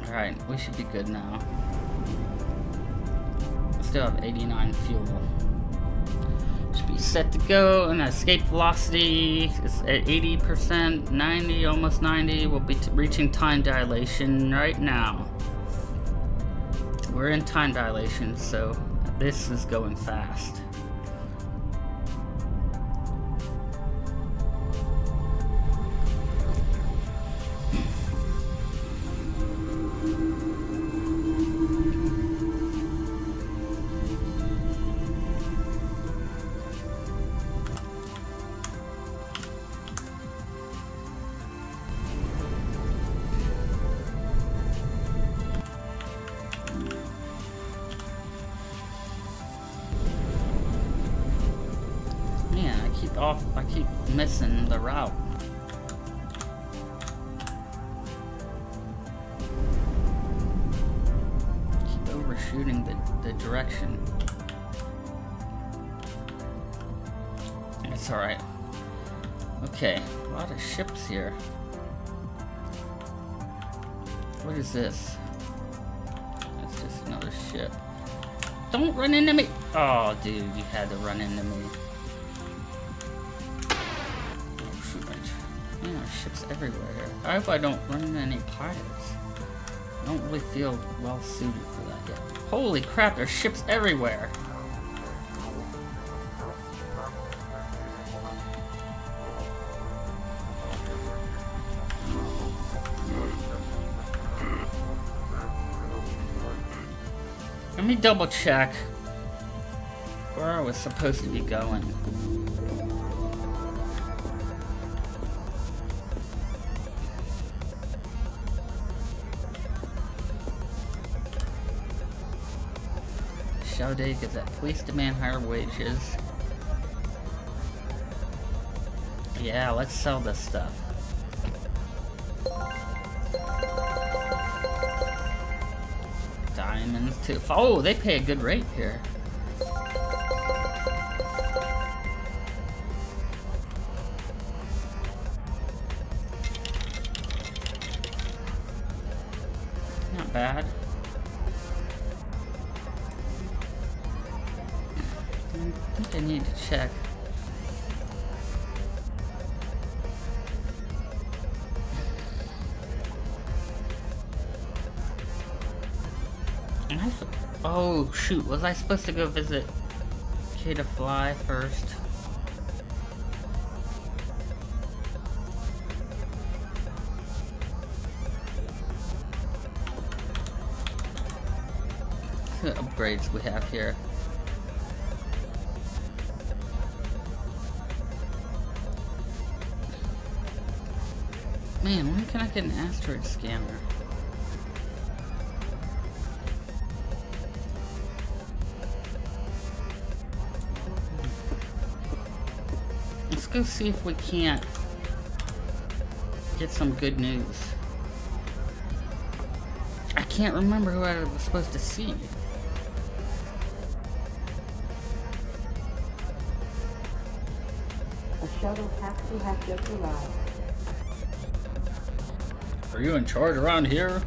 Alright, we should be good now. Still have 89 fuel. Should be set to go, and escape velocity is at 80%, 90, almost 90. We'll be reaching time dilation right now. We're in time dilation, so this is going fast. Missing the route. Keep overshooting the the direction. It's all right. Okay, a lot of ships here. What is this? That's just another ship. Don't run into me! Oh, dude, you had to run into me. Ships everywhere. I hope I don't run into any pirates. I don't really feel well suited for that yet. Holy crap, there's ships everywhere! Let me double check where I was supposed to be going. Shoudig is that police demand higher wages. Yeah, let's sell this stuff. Diamonds too. Oh, they pay a good rate here. Shoot, was I supposed to go visit Kata Fly first? Upgrades we have here. Man, when can I get an asteroid scanner? Go see if we can't get some good news. I can't remember who I was supposed to see. A shuttle taxi has just arrived. Are you in charge around here?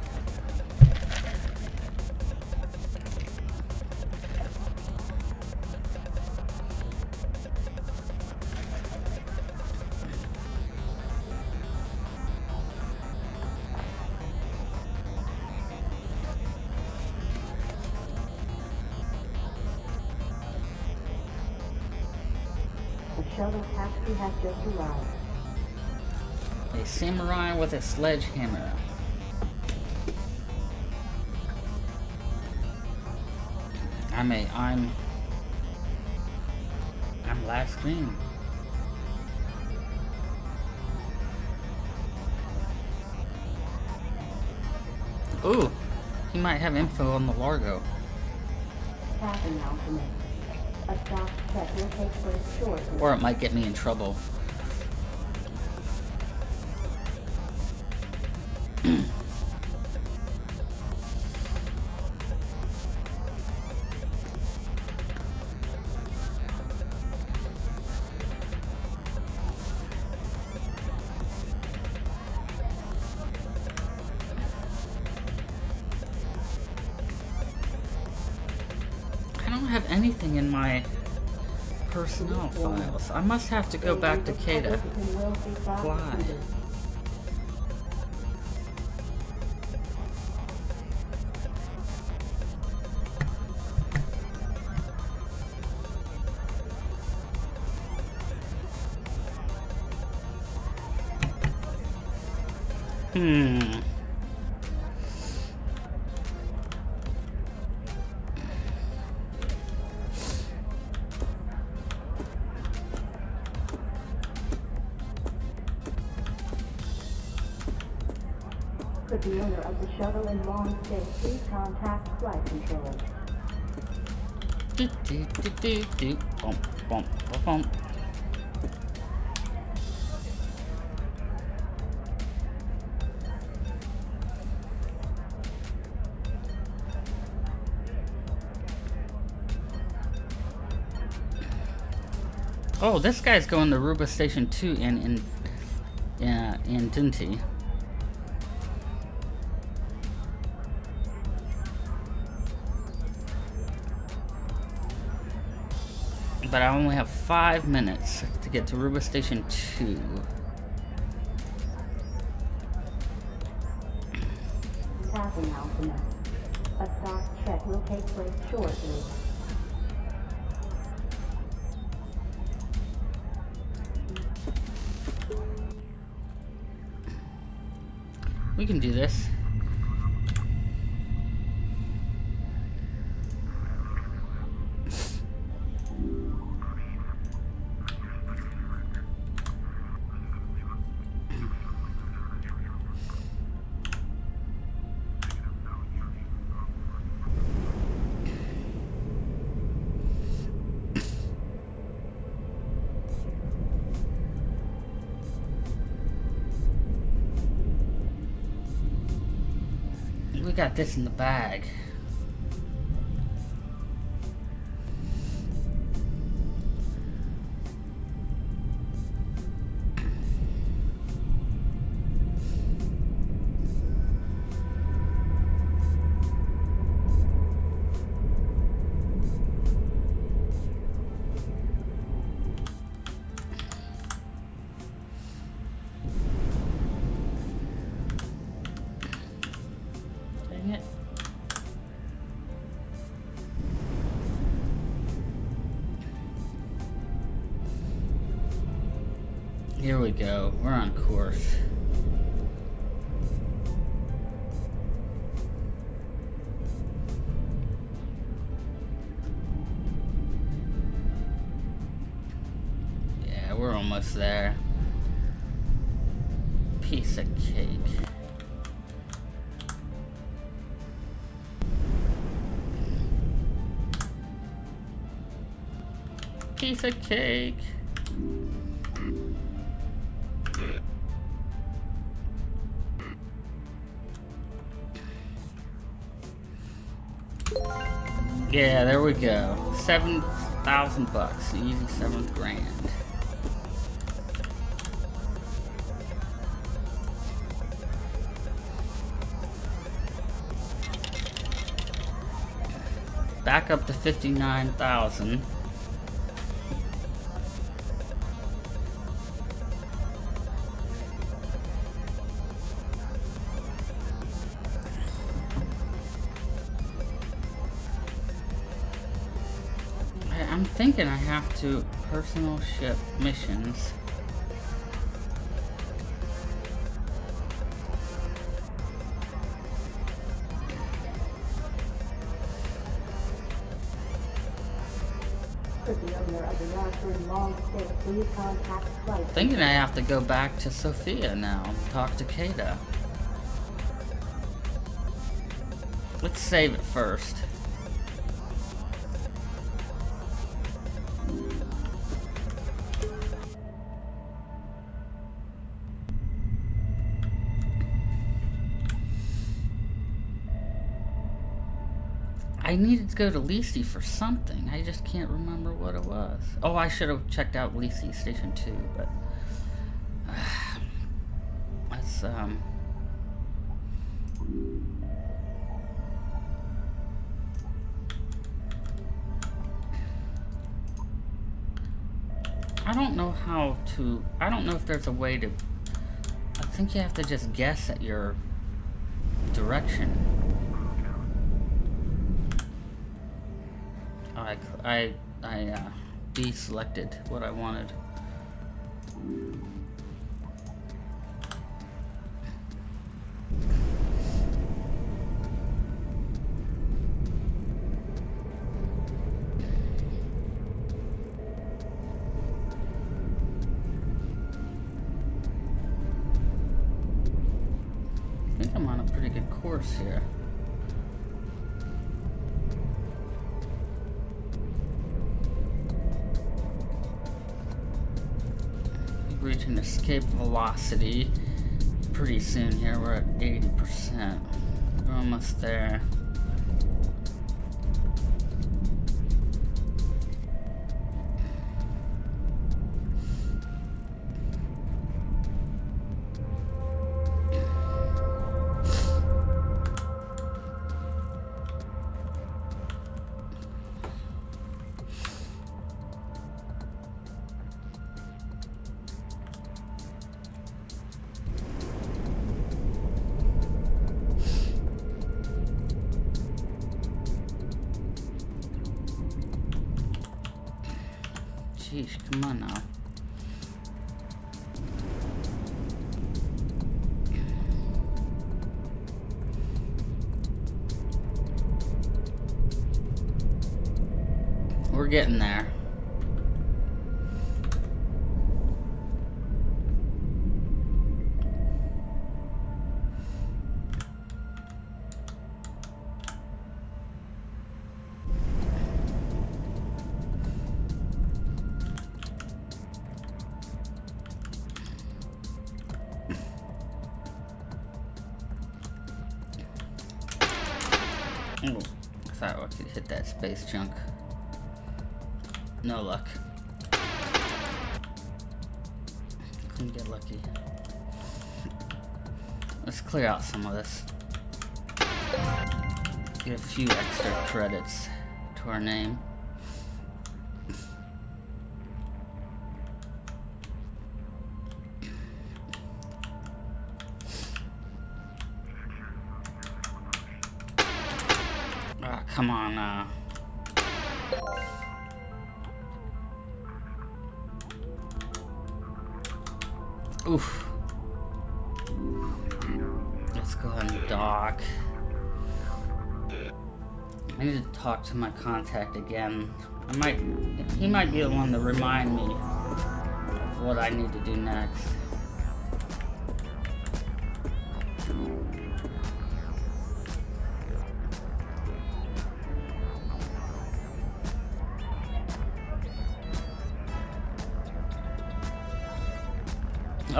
A samurai with a sledgehammer. I'm a I'm I'm last green. Ooh, he might have info on the Largo. Or it might get me in trouble. I must have to go back to Kata. Republican Do, do. Oh, this guy's going to Ruba Station 2 in in yeah, in Dinty. Five minutes to get to Ruba Station 2. Path announcement. A stock check will take place shortly. We can do this. This in the bag. Go. We're on course. Yeah, we're almost there. Piece of cake. Piece of cake. We go. Seven thousand bucks. Easy seventh grand. Back up to fifty-nine thousand. Thinking I have to personal ship missions. Could the owner of the Yarford Long Stay, please contact flight. Thinking I have to go back to Sophia now, talk to Kata. Let's save it first. Go to Lisi for something. I just can't remember what it was. Oh, I should have checked out Lisi Station 2, but. that's, um. I don't know how to. I don't know if there's a way to. I think you have to just guess at your direction. I, I, uh, deselected what I wanted. Velocity pretty soon here. We're at 80%. We're almost there. Getting there. I thought I could hit that space chunk. No luck. Couldn't get lucky. Let's clear out some of this. Get a few extra credits to our name. Oof. Let's go ahead and dock. I need to talk to my contact again. I might, he might be the one to remind me of what I need to do next.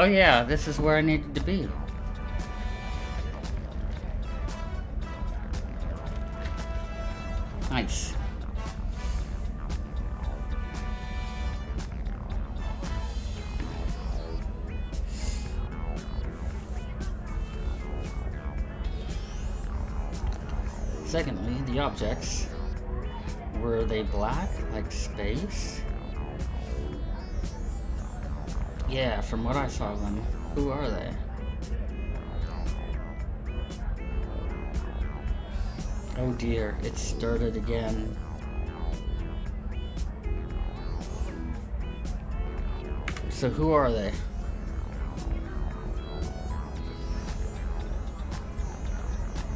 Oh yeah, this is where I needed to be. Nice. Secondly, the objects. Were they black, like space? Yeah, from what I saw them. Who are they? Oh dear, it started again. So who are they?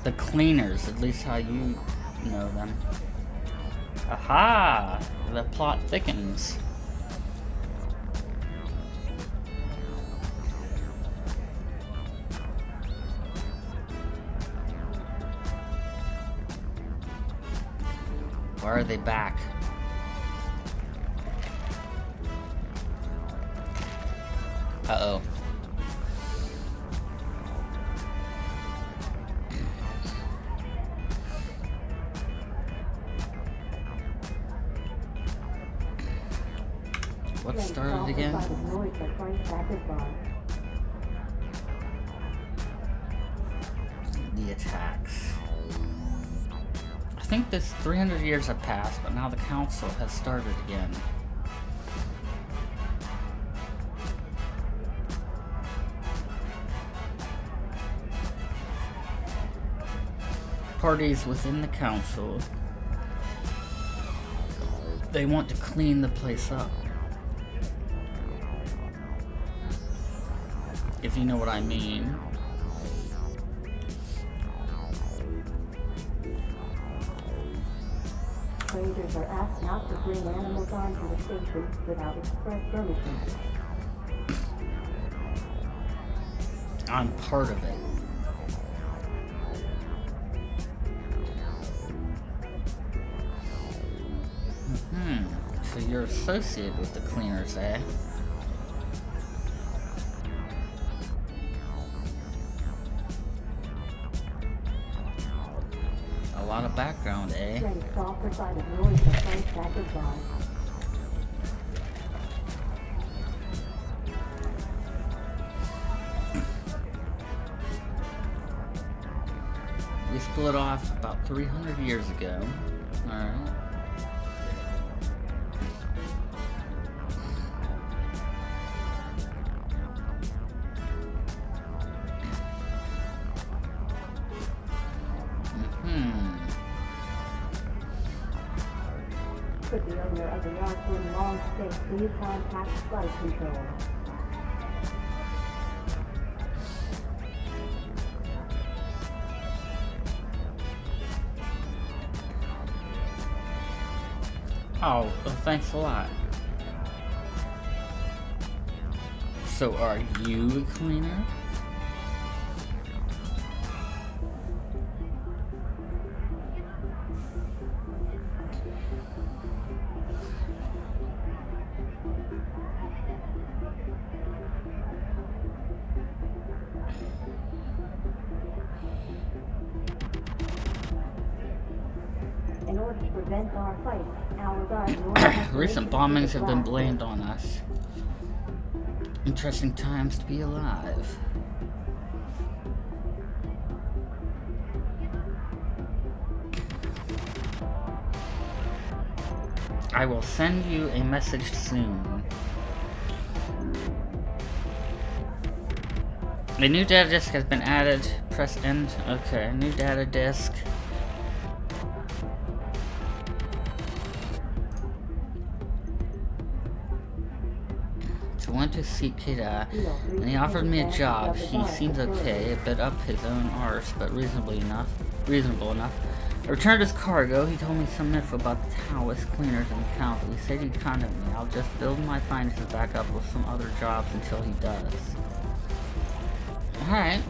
The cleaners, at least how you know them. Aha! The plot thickens. Are they back? Council has started again. Parties within the council. They want to clean the place up. If you know what I mean. Are asked not to bring animals onto the station without express permission. I'm part of it. Hmm. So you're associated with the cleaners, eh? 300 years ago. Alright. Hmm. Could the owner of the Yardswood Long State please contact flight control? Thanks a lot. So are you a cleaner? In order to prevent our fight, our guard Recent bombings have been blamed on us. Interesting times to be alive. I will send you a message soon. A new data disk has been added. Press end. Okay, new data disk. See Kida, and he offered me a job. He seems okay, a bit up his own arse, but reasonably enough. Reasonable enough. I returned his cargo. He told me some info about the Taoist cleaners and the council. He said he'd contact me. I'll just build my finances back up with some other jobs until he does. Alright.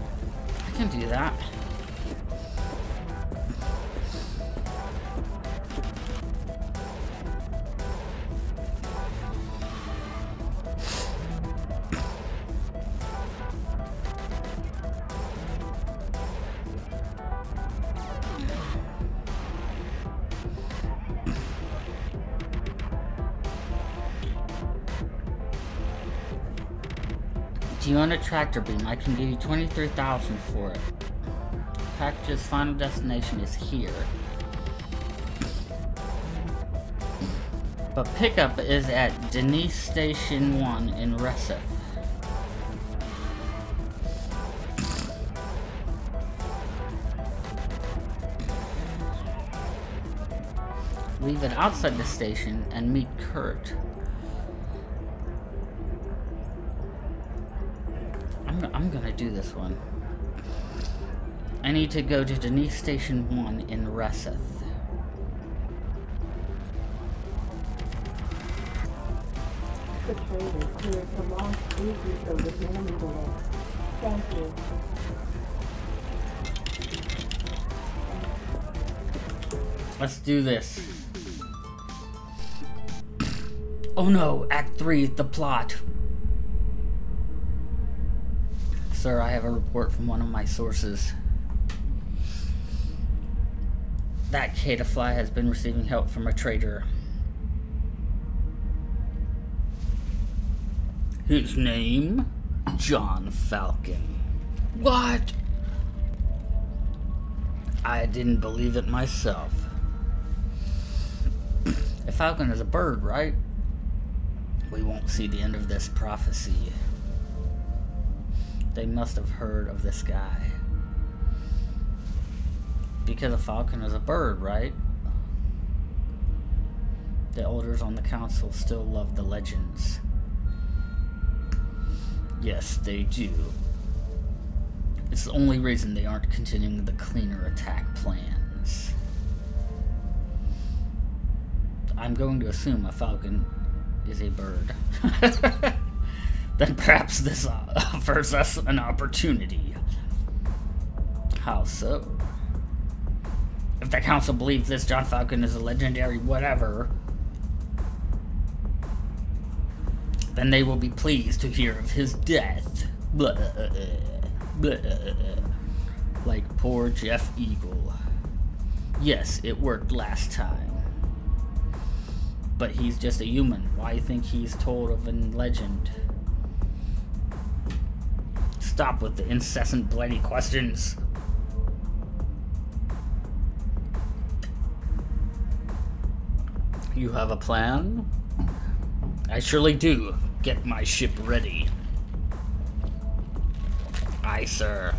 I can do that. Tractor beam? I can give you 23000 for it. Package's final destination is here. But pickup is at Denise Station 1 in Recep. Leave it outside the station and meet Kurt. Gonna do this one. I need to go to Denise Station 1 in Reseth. The trailer cleared the long safety so with enemy delay. Thank you. Let's do this. Oh no, Act 3, the plot. Sir, I have a report from one of my sources. That Fly has been receiving help from a traitor. His name? John Falcon. What? I didn't believe it myself. A falcon is a bird, right? We won't see the end of this prophecy. They must have heard of this guy. Because a falcon is a bird, right? The elders on the council still love the legends. Yes, they do. It's the only reason they aren't continuing the cleaner attack plans. I'm going to assume a falcon is a bird. then perhaps this uh, offers us an opportunity. How so? If the council believes this John Falcon is a legendary whatever, then they will be pleased to hear of his death. Blah, blah. Like poor Jeff Eagle. Yes, it worked last time. But he's just a human. Why think he's told of a legend? Stop with the incessant bloody questions. You have a plan? I surely do. Get my ship ready. Aye, sir.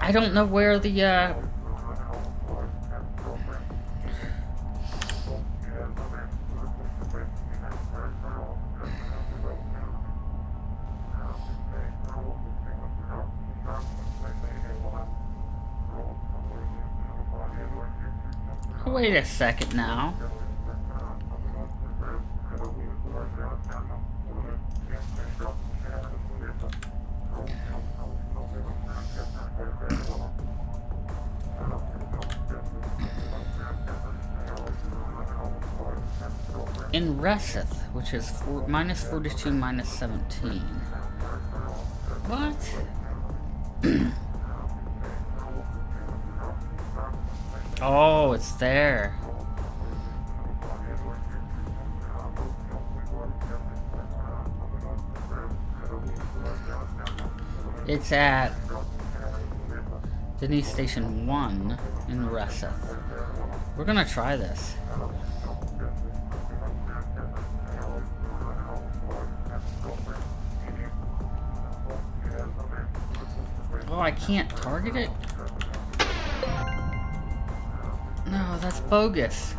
I don't know where the, uh... Wait a second now. In Reseth, which is four, minus 42, minus 17. What? It's there. It's at Denise Station 1 in Reseth. We're gonna try this. Oh, I can't target it? That's bogus.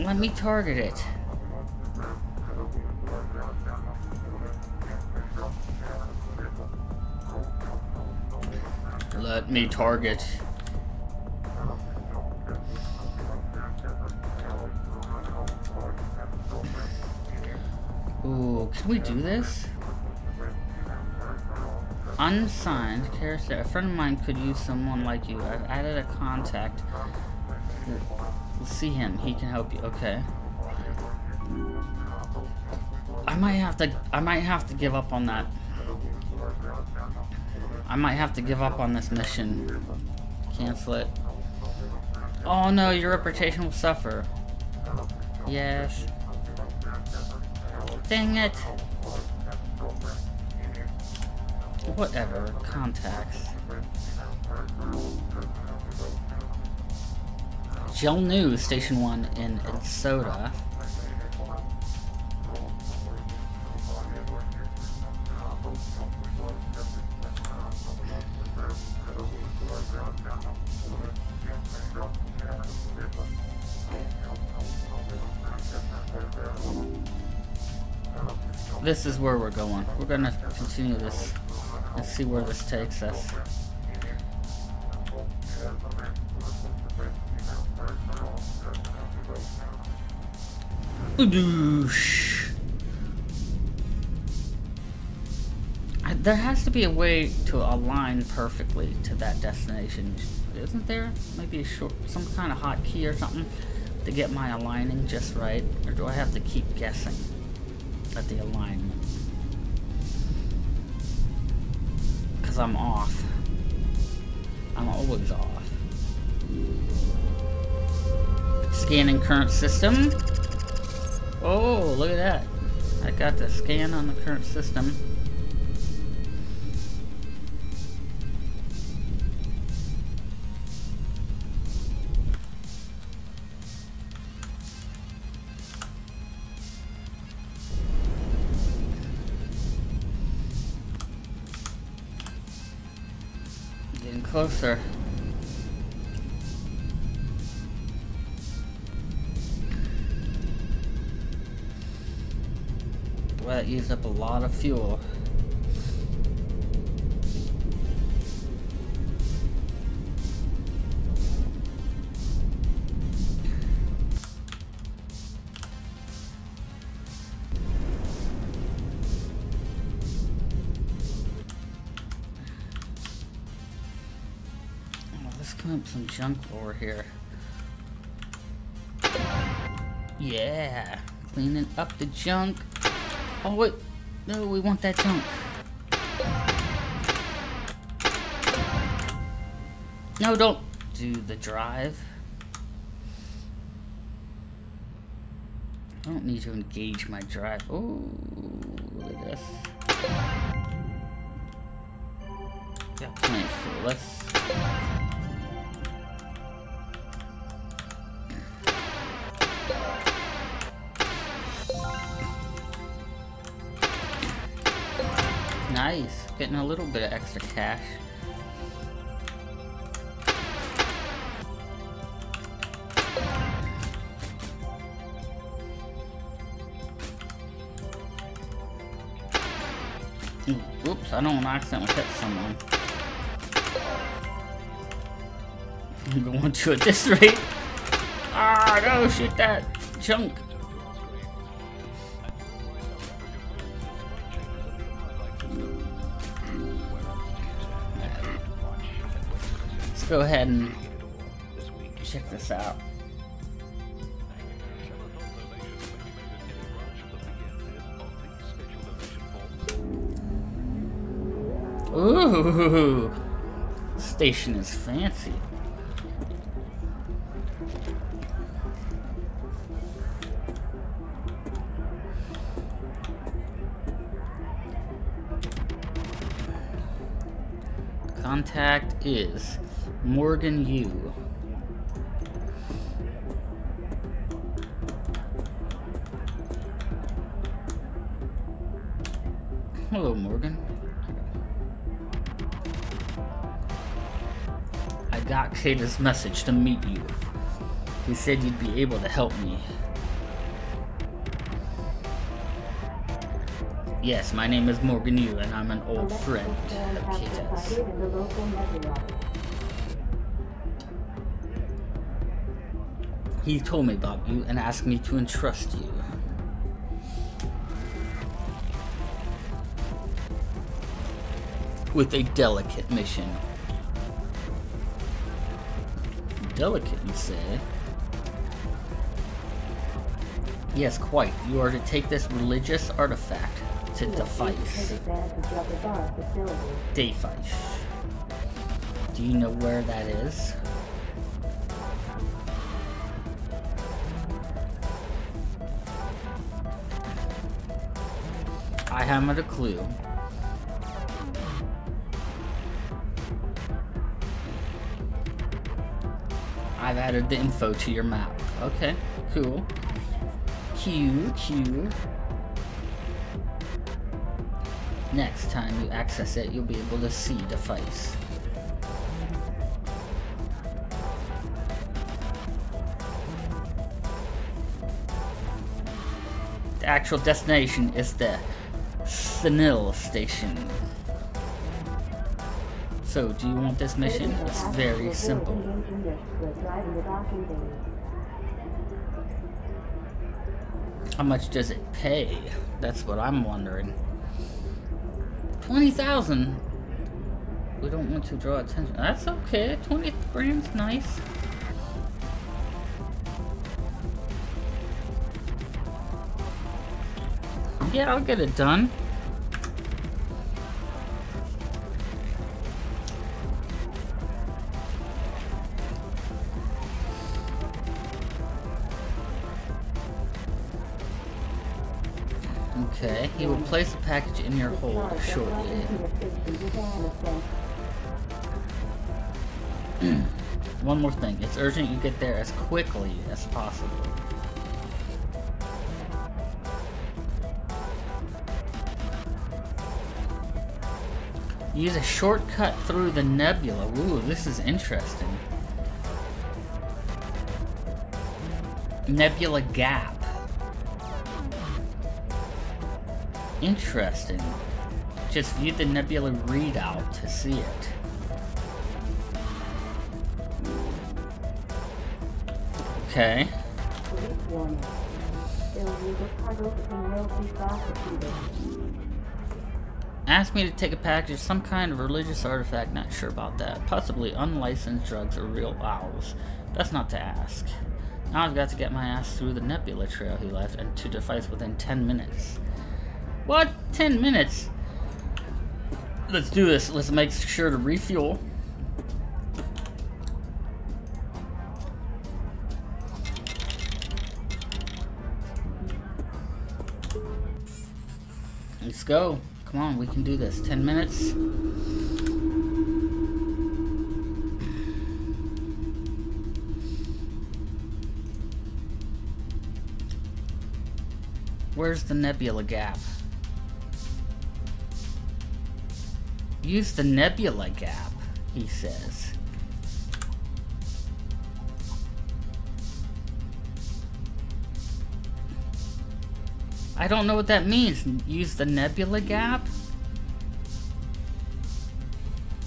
Let me target it. Let me target. Ooh, can we do this? Unsigned character. A friend of mine could use someone like you. I've added a contact. We'll see him. He can help you. Okay. I might have to. I might have to give up on that. I might have to give up on this mission. Cancel it. Oh no, your reputation will suffer. Yes. Dang it. Whatever. Contacts. Gel News, Station 1 in Minnesota. This is where we're going. We're gonna continue this see where this takes us. There has to be a way to align perfectly to that destination, isn't there? Maybe a short, some kind of hotkey or something to get my aligning just right, or do I have to keep guessing at the alignment? I'm off. I'm always off. Scanning current system. Oh, look at that. I got the scan on the current system. Closer. Well, that used up a lot of fuel. Some junk over here. Yeah, cleaning up the junk. Oh wait, no, we want that junk. No, don't do the drive. I don't need to engage my drive. Oh, look at this. Got plenty. Let's. Getting a little bit of extra cash. Ooh, Oops, I don't want to accidentally hit someone. I'm going to at this rate. Ah, no, shoot that junk. Go ahead and check this out. Ooh, station is fancy. Contact is Morgan Yu. Hello, Morgan. I got Kata's message to meet you. He said you'd be able to help me. Yes, my name is Morgan Yu, and I'm an old friend of Kata's. He told me about you and asked me to entrust you. With a delicate mission. Delicate, you say? Yes, quite. You are to take this religious artifact to Defice. advantage of the bar facility. Defice. Do you know where that is? Haven't a clue. I've added the info to your map. Okay, cool. Q, Q. Next time you access it, you'll be able to see Defice. The actual destination is the the Nil station. So, do you want this mission? It's very simple. How much does it pay? That's what I'm wondering. 20,000? We don't want to draw attention. That's okay. 20 grand's nice. Yeah, I'll get it done. Place the package in your hold shortly. One more thing, it's urgent you get there as quickly as possible. Use a shortcut through the nebula. Ooh, this is interesting. Nebula Gap. Interesting. Just view the nebula readout to see it. Okay. Asked me to take a package, some kind of religious artifact, not sure about that. Possibly unlicensed drugs or real owls. That's not to ask. Now I've got to get my ass through the nebula trail he left and to device within 10 minutes. What? 10 minutes? Let's do this. Let's make sure to refuel. Let's go. Come on, we can do this. 10 minutes. Where's the nebula gap? Use the nebula gap, he says. I don't know what that means. Use the nebula gap?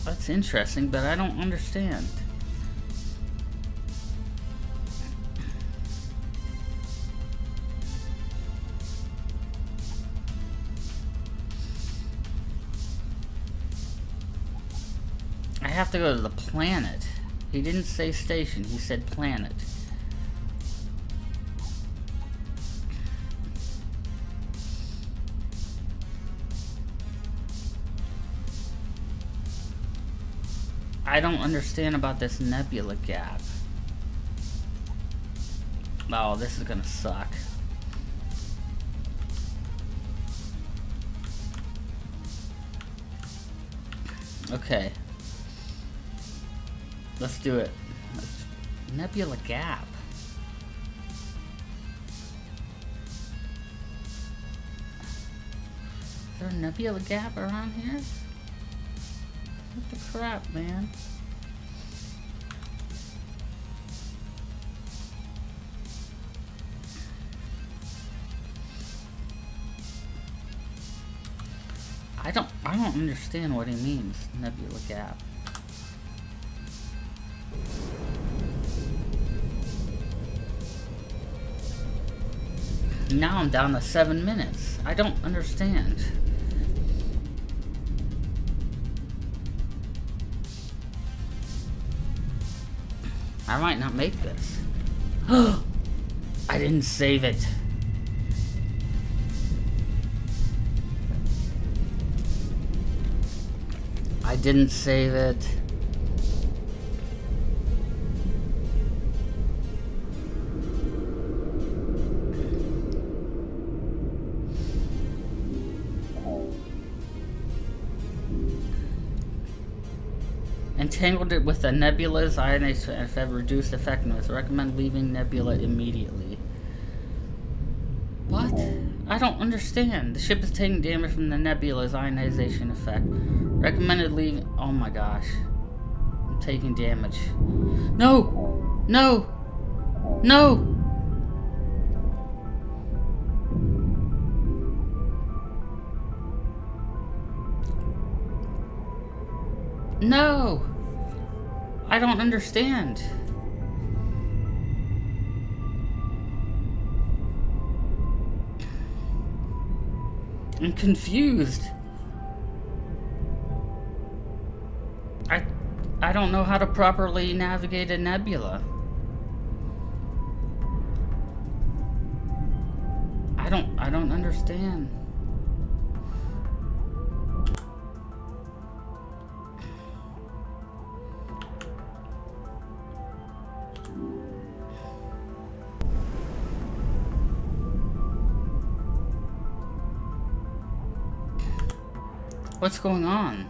That's interesting, but I don't understand. To go to the planet. He didn't say station, he said planet. I don't understand about this nebula gap. Oh, this is gonna suck. Okay. Let's do it. Nebula Gap. Is there a Nebula Gap around here? What the crap, man? I don't I don't understand what he means, Nebula Gap. Now I'm down to seven minutes. I don't understand. I might not make this. I didn't save it. I didn't save it. tangled it with a nebula's ionization have reduced effectiveness. Recommend leaving nebula immediately. What? I don't understand. The ship is taking damage from the nebula's ionization effect. Recommended leaving. Oh my gosh. I'm taking damage. No! No! No! No! I don't understand. I'm confused. I I don't know how to properly navigate a nebula. I don't I don't understand. What's going on?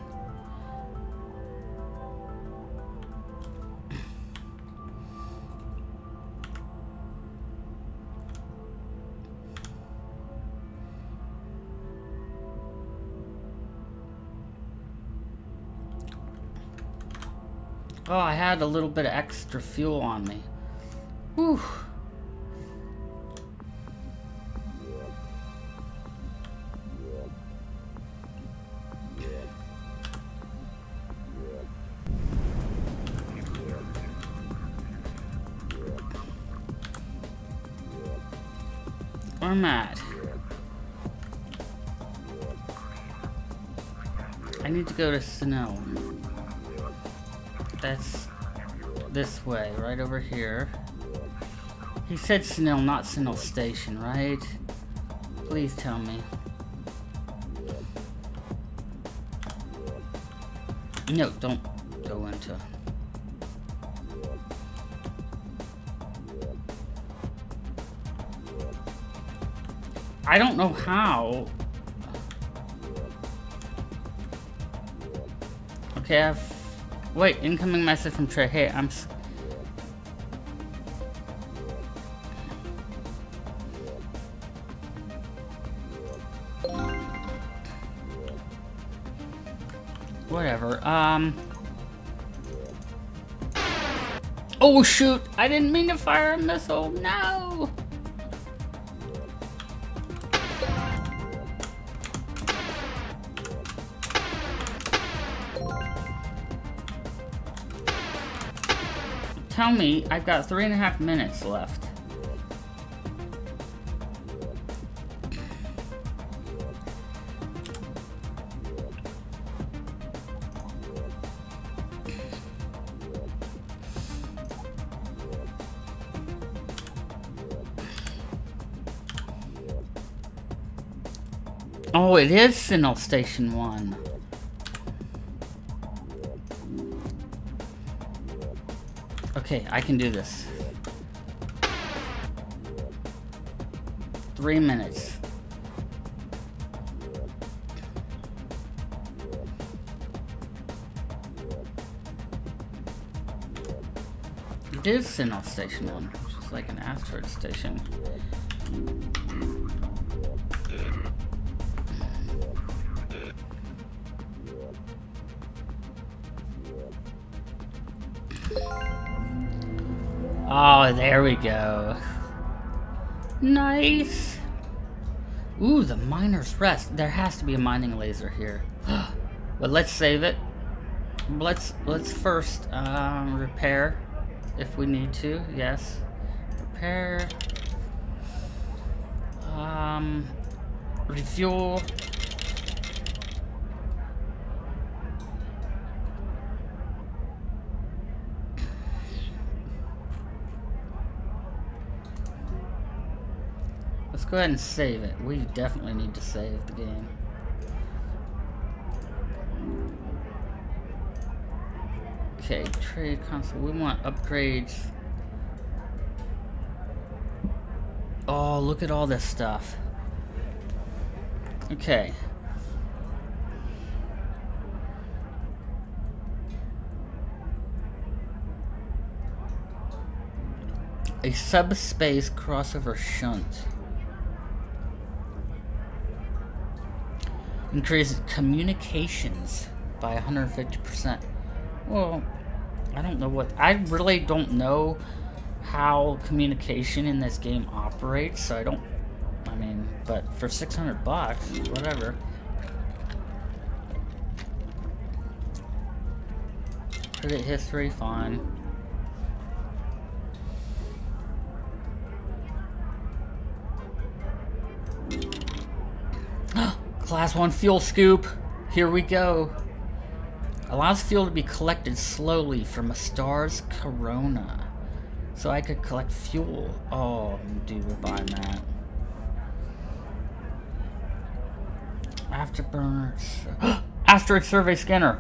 Oh, I had a little bit of extra fuel on me. Whew. I need to go to Snow. That's this way, right over here. He said Snell, not Snell Station, right? Please tell me. No, don't go into. I don't know how. Okay, I've. Wait, incoming message from Trey. Hey, I'm. Whatever. Um. Oh shoot! I didn't mean to fire a missile. No. Tell me, I've got three and a half minutes left. Oh, it is Signal Station 1. Okay, I can do this. Three minutes. It is Signal Station 1, which is like an asteroid station. Oh, there we go. Nice. Ooh, the miner's rest. There has to be a mining laser here. but let's save it. Let's let's first um, repair if we need to. Yes, repair. Um, refuel. Go ahead and save it. We definitely need to save the game. Okay, trade console. We want upgrades. Oh, look at all this stuff. Okay. A subspace crossover shunt. Increases communications by 150%. Well, I don't know what. I really don't know how communication in this game operates, so I don't. I mean, but for 600 bucks, whatever. Credit history, fine. Class 1 fuel scoop. Here we go. Allows fuel to be collected slowly from a star's corona. So I could collect fuel. Oh, dude, we're buying that. Afterburners. Asteroid survey scanner.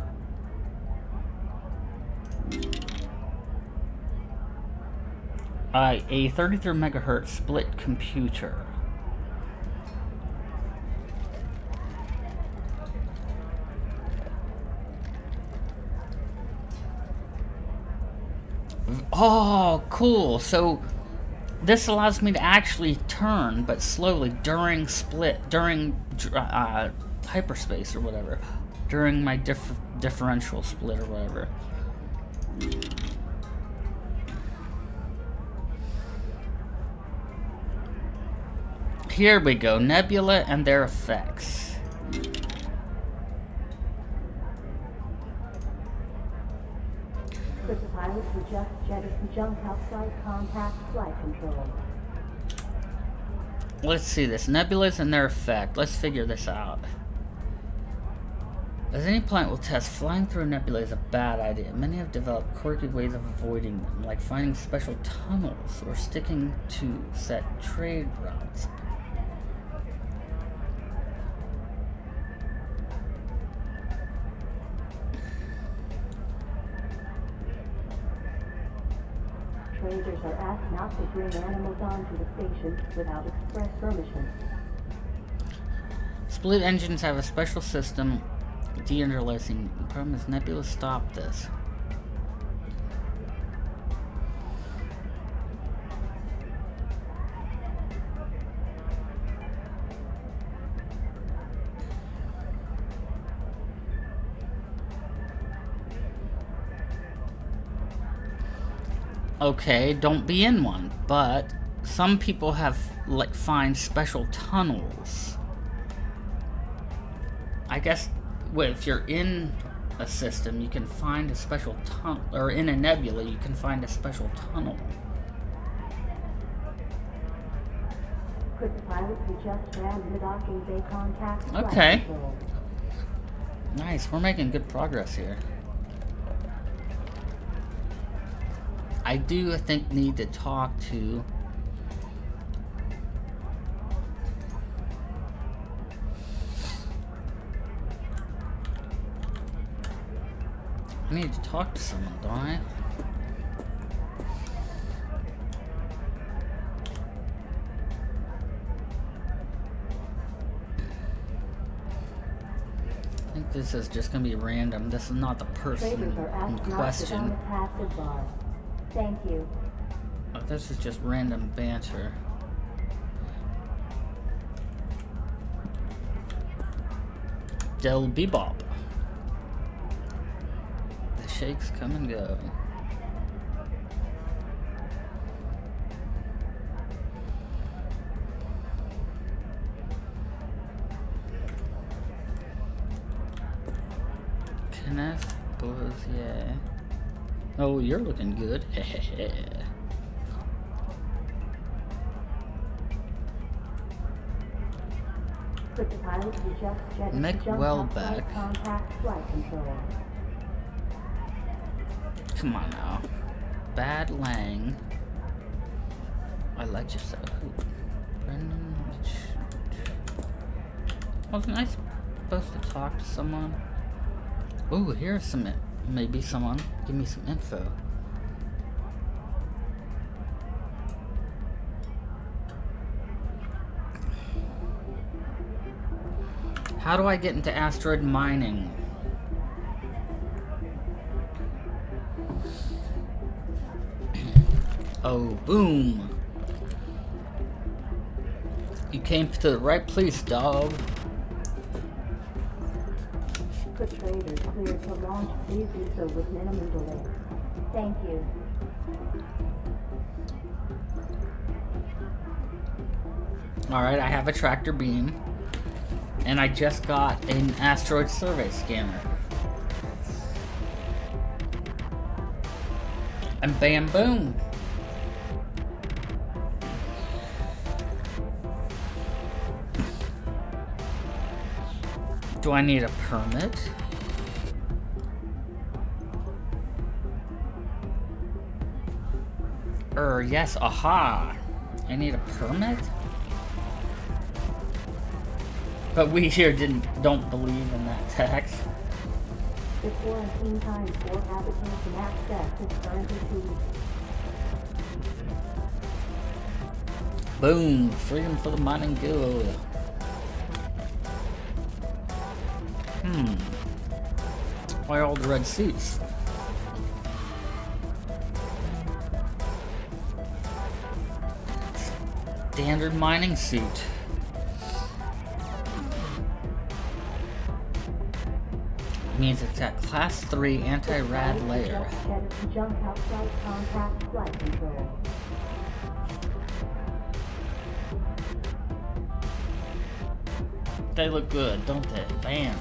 Uh, a 33 megahertz split computer. Oh, cool. So this allows me to actually turn, but slowly during split, during uh, hyperspace or whatever, during my diff- differential split or whatever. Here we go, nebula and their effects. Could jettison outside flight control? Let's see this. Nebulas and their effect. Let's figure this out. As any pilot will test, flying through a nebula is a bad idea. Many have developed quirky ways of avoiding them, like finding special tunnels or sticking to set trade routes. Traders are asked not to bring animals onto the station without express permission. Split engines have a special system de-interlacing. The problem is Nebula stopped this. Okay, don't be in one, but some people have like find special tunnels. I guess well, if you're in a system, you can find a special tunnel, or in a nebula, you can find a special tunnel. Could the pilot suggest random docking bay contact Okay. Nice, we're making good progress here. I do, I think, need to talk to. I need to talk to someone, don't I? I think this is just gonna be random. This is not the person in asked not to sit on question. Thank you. Oh, this is just random banter. Del Bebop. The shakes come and go. Oh, you're looking good. Could the pilot suggest jettison Mick jump Welbeck. outside contact flight control? Come on now. Bad Lang. I like yourself. Brendan. Wasn't I supposed to talk to someone? Ooh, here's some. Maybe someone. Give me some info. How do I get into asteroid mining? Oh, boom. You came to the right place, dog. Clear to launch, please do so with minimum delay. Thank you. Alright, I have a tractor beam. And I just got an asteroid survey scanner. And bam boom. Do I need a permit? Yes, aha. I need a permit? But we here didn't don't believe in that tax. The quarantine time for applicants access is currently two weeks. Boom! Freedom for the mining guild. Hmm. Why all the red suits? Standard mining suit. Means it's got class 3 anti-rad layer. It. They look good, don't they? Bam.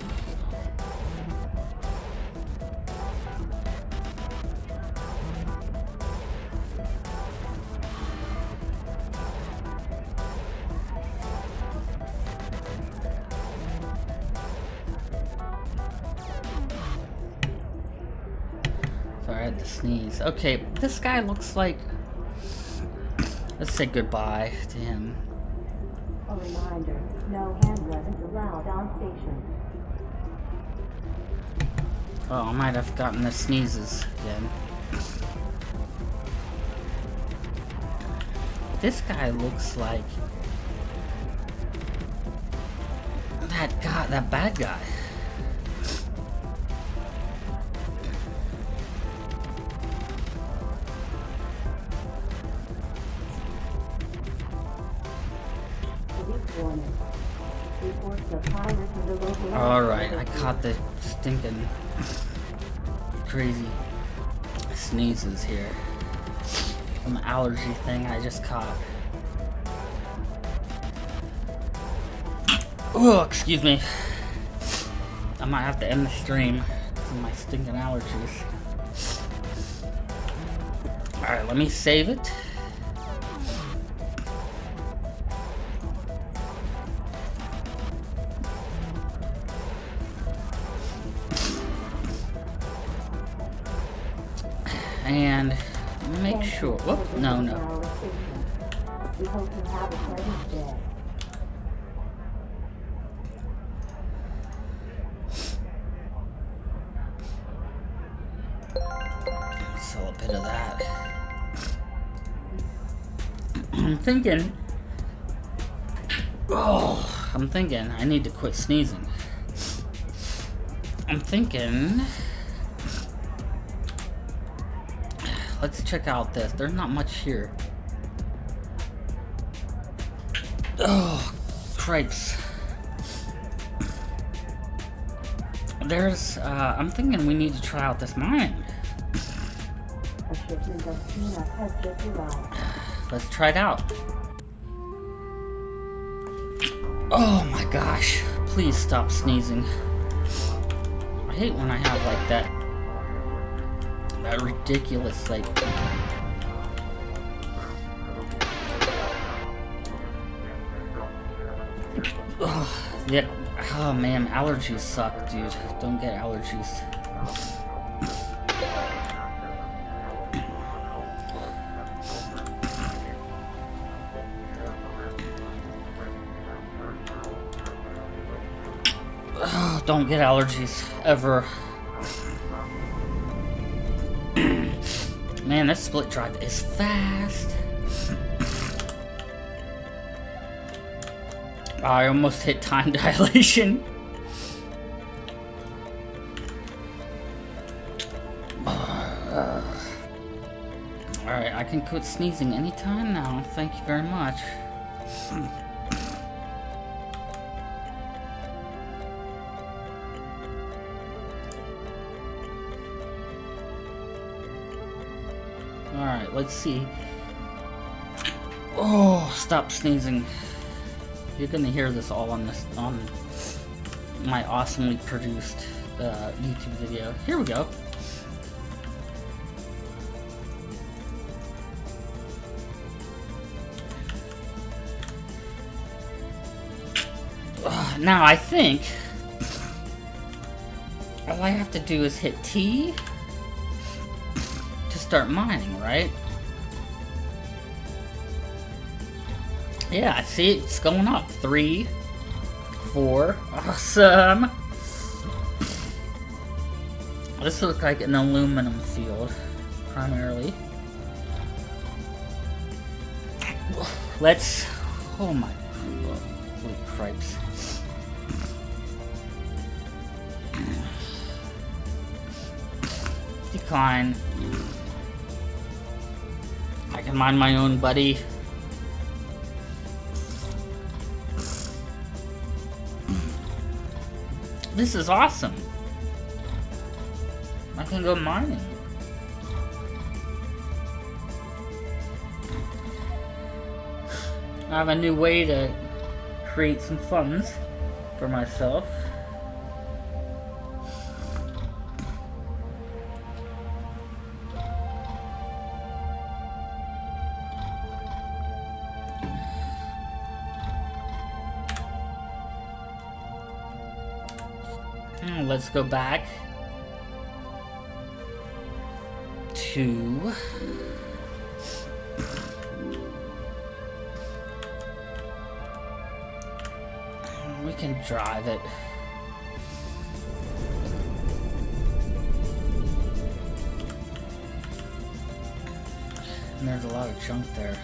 Had to sneeze. Okay, this guy looks like. Let's say goodbye to him. A reminder, no hand weapons allowed on station. Oh, I might have gotten the sneezes again. This guy looks like that guy, that bad guy. The stinking crazy sneezes here. Some allergy thing I just caught. Oh, excuse me. I might have to end the stream of my stinking allergies. Alright, let me save it. Thinking. Oh, I'm thinking I need to quit sneezing. I'm thinking. Let's check out this. There's not much here. Oh, cripes. There's, uh, I'm thinking we need to try out this mine. Let's try it out. Oh my gosh. Please stop sneezing. I hate when I have like that that ridiculous like Ugh, yeah, oh man, allergies suck, dude. Don't get allergies. Don't get allergies ever. Man, this split drive is fast. I almost hit time dilation. Alright, I can quit sneezing anytime now. Thank you very much. let's see. Oh, stop sneezing. You're gonna hear this all on this on my awesomely produced uh, YouTube video. Here we go. Now I think all I have to do is hit T to start mining, right? Yeah, I see, it's going up. Three, four, awesome. This looks like an aluminum field, primarily. Let's. Oh my. Holy cripes. Decline. I can mind my own, buddy. This is awesome. I can go mining. I have a new way to create some funds for myself. Go back to we can drive it. And there's a lot of junk there.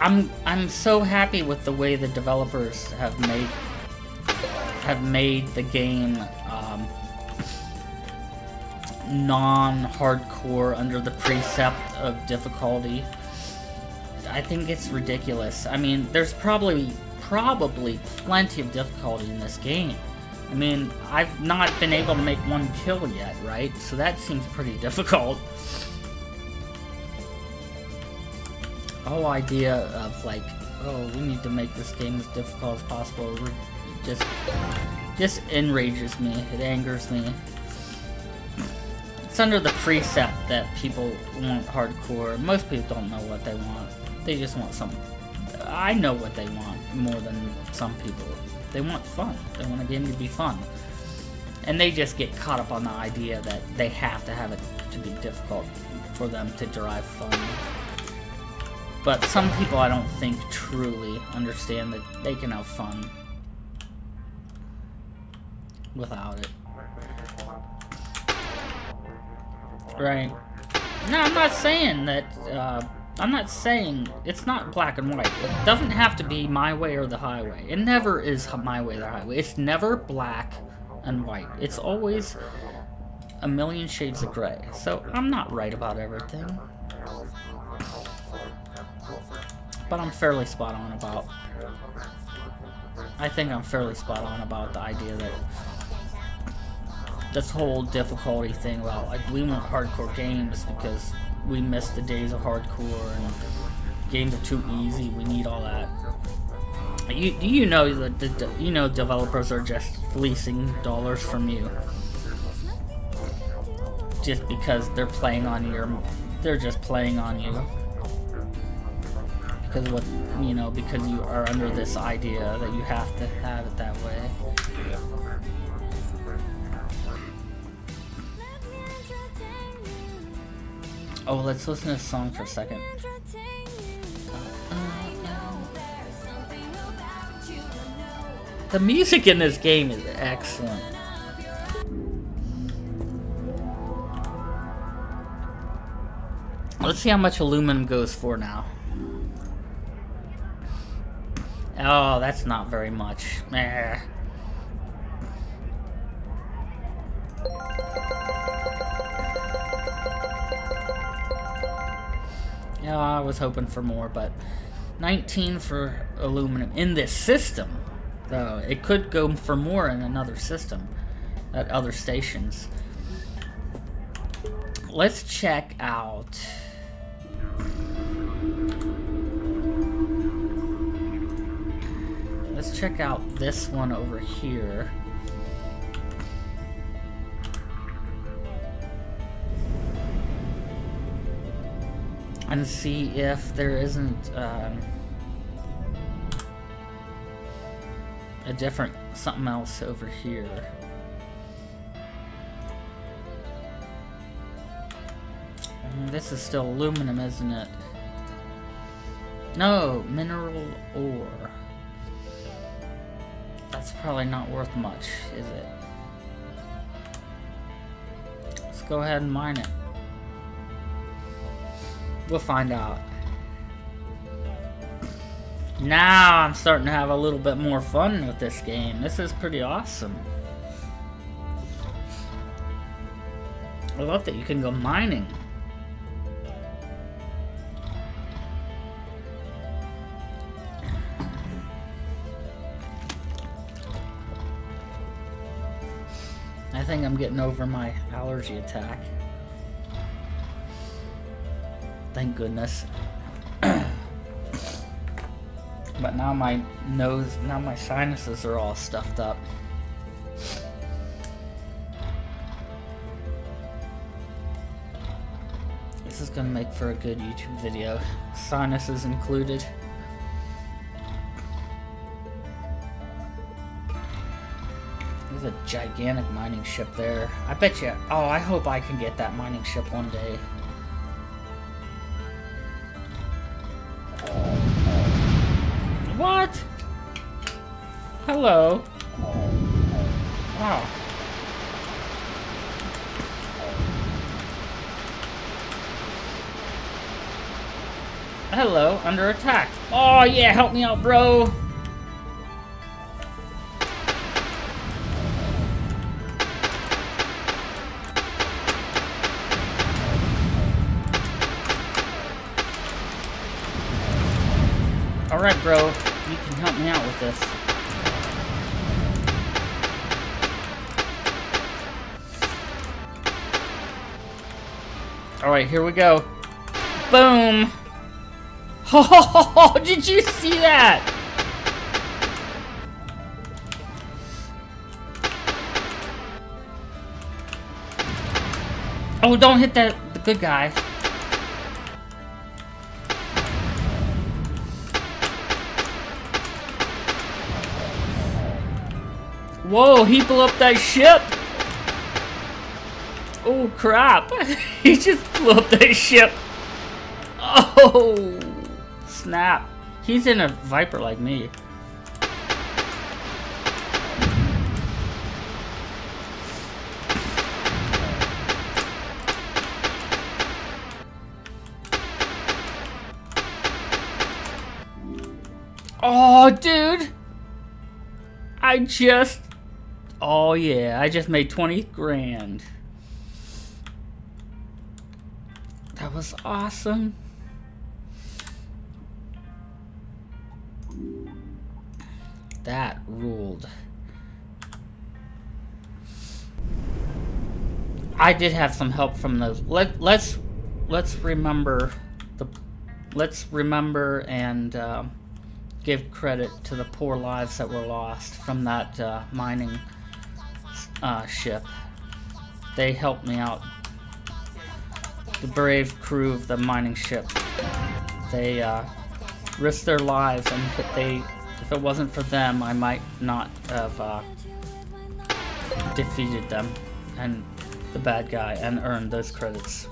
I'm I'm so happy with the way the developers have made have made the game um, non-hardcore under the precept of difficulty. I think it's ridiculous. I mean, there's probably probably plenty of difficulty in this game. I mean, I've not been able to make one kill yet, right? So that seems pretty difficult. whole idea of like, oh, we need to make this game as difficult as possible re- just just enrages me. It angers me. It's under the precept that people want hardcore. Most people don't know what they want. They just want some. I know what they want more than some people. They want fun. They want a game to be fun. And they just get caught up on the idea that they have to have it to be difficult for them to derive fun. But some people I don't think truly understand that they can have fun without it. Right. No, I'm not saying that, uh, I'm not saying it's not black and white. It doesn't have to be my way or the highway. It never is my way or the highway. It's never black and white. It's always a million shades of gray. So I'm not right about everything. But I'm fairly spot on about. I think I'm fairly spot on about the idea that this whole difficulty thing about like we want hardcore games because we miss the days of hardcore and games are too easy. We need all that. You you know that the, you know developers are just fleecing dollars from you just because they're playing on your they're just playing on you because what you know because you are under this idea that you have to have it that way oh let's listen to this song for a second the music in this game is excellent let's see how much aluminum goes for now Oh, that's not very much. Eh. Yeah, I was hoping for more, but 19 for aluminum in this system, though. It could go for more in another system at other stations. Let's check out. Let's check out this one over here. And see if there isn't, um, a different something else over here. This is still aluminum, isn't it? No, mineral ore. That's probably not worth much, is it? Let's go ahead and mine it. We'll find out. Now I'm starting to have a little bit more fun with this game. This is pretty awesome. I love that you can go mining. I think I'm getting over my allergy attack. Thank goodness. but now my nose, now my sinuses are all stuffed up. This is gonna make for a good YouTube video. Sinuses included. There's a gigantic mining ship there. I bet you. Oh, I hope I can get that mining ship one day. Hello. Wow. Hello, under attack. Oh yeah, help me out, bro. Here we go. Boom! Oh, did you see that? Oh, don't hit that the good guy. Whoa, he blew up that ship! Oh crap! he just blew up that ship! Oh! Snap. He's in a Viper like me. Oh, dude! I just... Oh, yeah. I just made 20 grand. That was awesome. That ruled. I did have some help from those. Let let's let's remember the let's remember and uh, give credit to the poor lives that were lost from that uh, mining uh, ship. They helped me out. The brave crew of the mining ship. They uh, risked their lives, and if they, if it wasn't for them, I might not have uh, defeated them and the bad guy and earned those credits.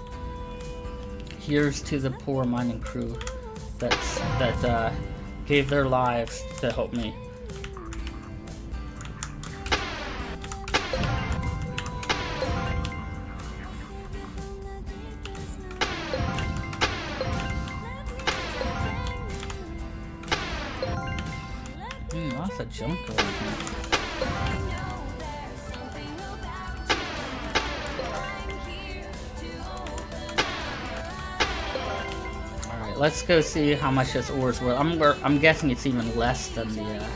Here's to the poor mining crew that's that uh, gave their lives to help me. Go see how much this ore's worth. I'm, I'm guessing it's even less than the, uh...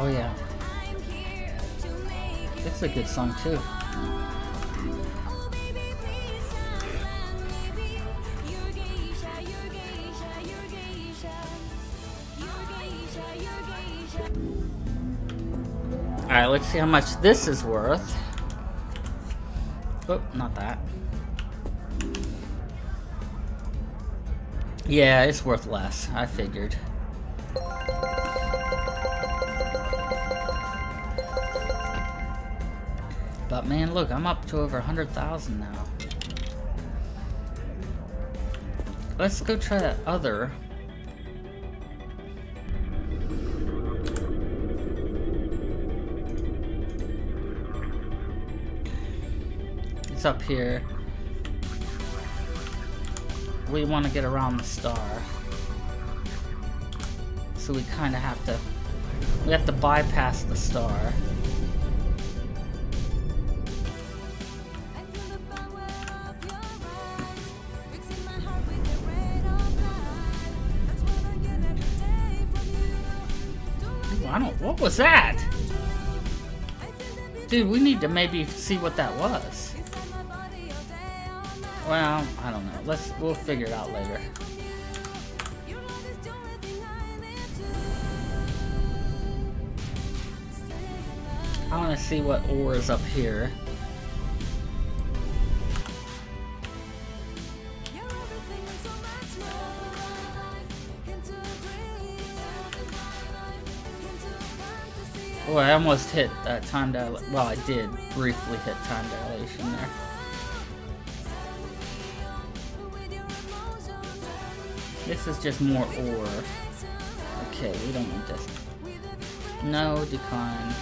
Oh yeah. It's a good song too. Alright, let's see how much this is worth. Oh, not that. Yeah, it's worth less. I figured. But man, look, I'm up to over 100,000 now. Let's go try that other. It's up here. We want to get around the star. So we kind of have to... We have to bypass the star. I. Don't. What was that? Dude, we need to maybe see what that was. Well, I don't know. Let's... We'll figure it out later. I want to see what ore is up here. Oh, I almost hit uh, time dilation. Well, I did briefly hit time dilation there. This is just more ore. Okay, we don't need this. No, decline.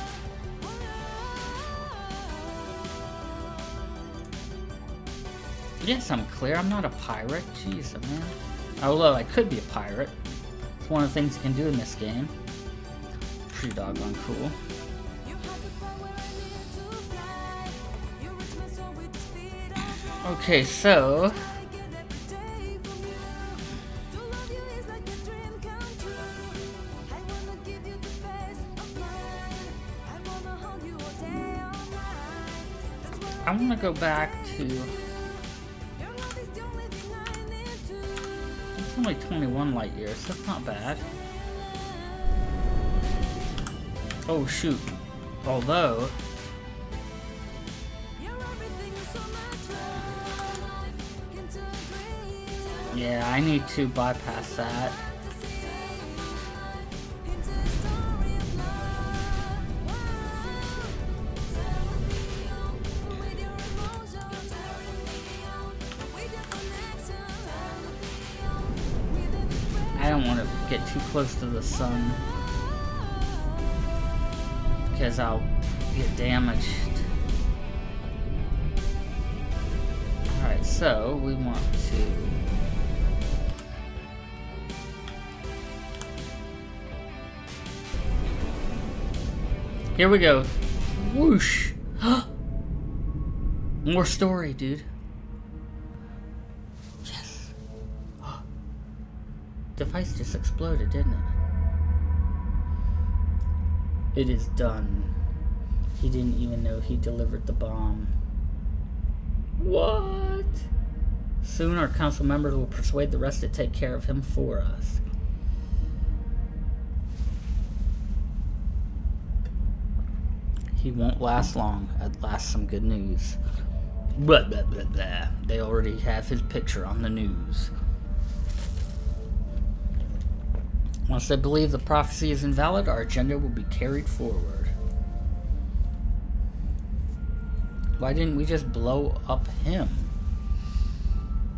Yes, I'm clear. I'm not a pirate. Jeez, man. Although I could be a pirate. It's one of the things you can do in this game. Pretty doggone cool. Okay, have go back to. It's only 21 light years. That's not bad. Oh shoot. Although so. Yeah, I need to bypass that. Close to the sun because I'll get damaged. Alright, so we want to. Here we go. Whoosh! More story, dude. Device just exploded, didn't it? It is done. He didn't even know he delivered the bomb. What? Soon our council members will persuade the rest to take care of him for us. He won't last long. At last, some good news. Blah, blah, blah, blah. They already have his picture on the news. Once they believe the prophecy is invalid, our agenda will be carried forward. Why didn't we just blow up him?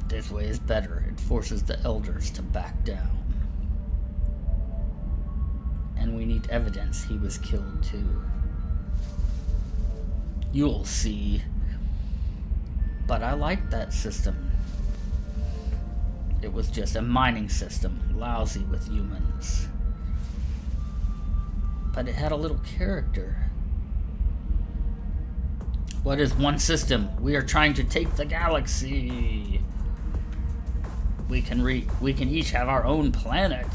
This way is better. It forces the elders to back down. And we need evidence he was killed too. You'll see. But I like that system. It was just a mining system, lousy with humans. But it had a little character. What is one system? We are trying to take the galaxy. We can re- we can each have our own planet.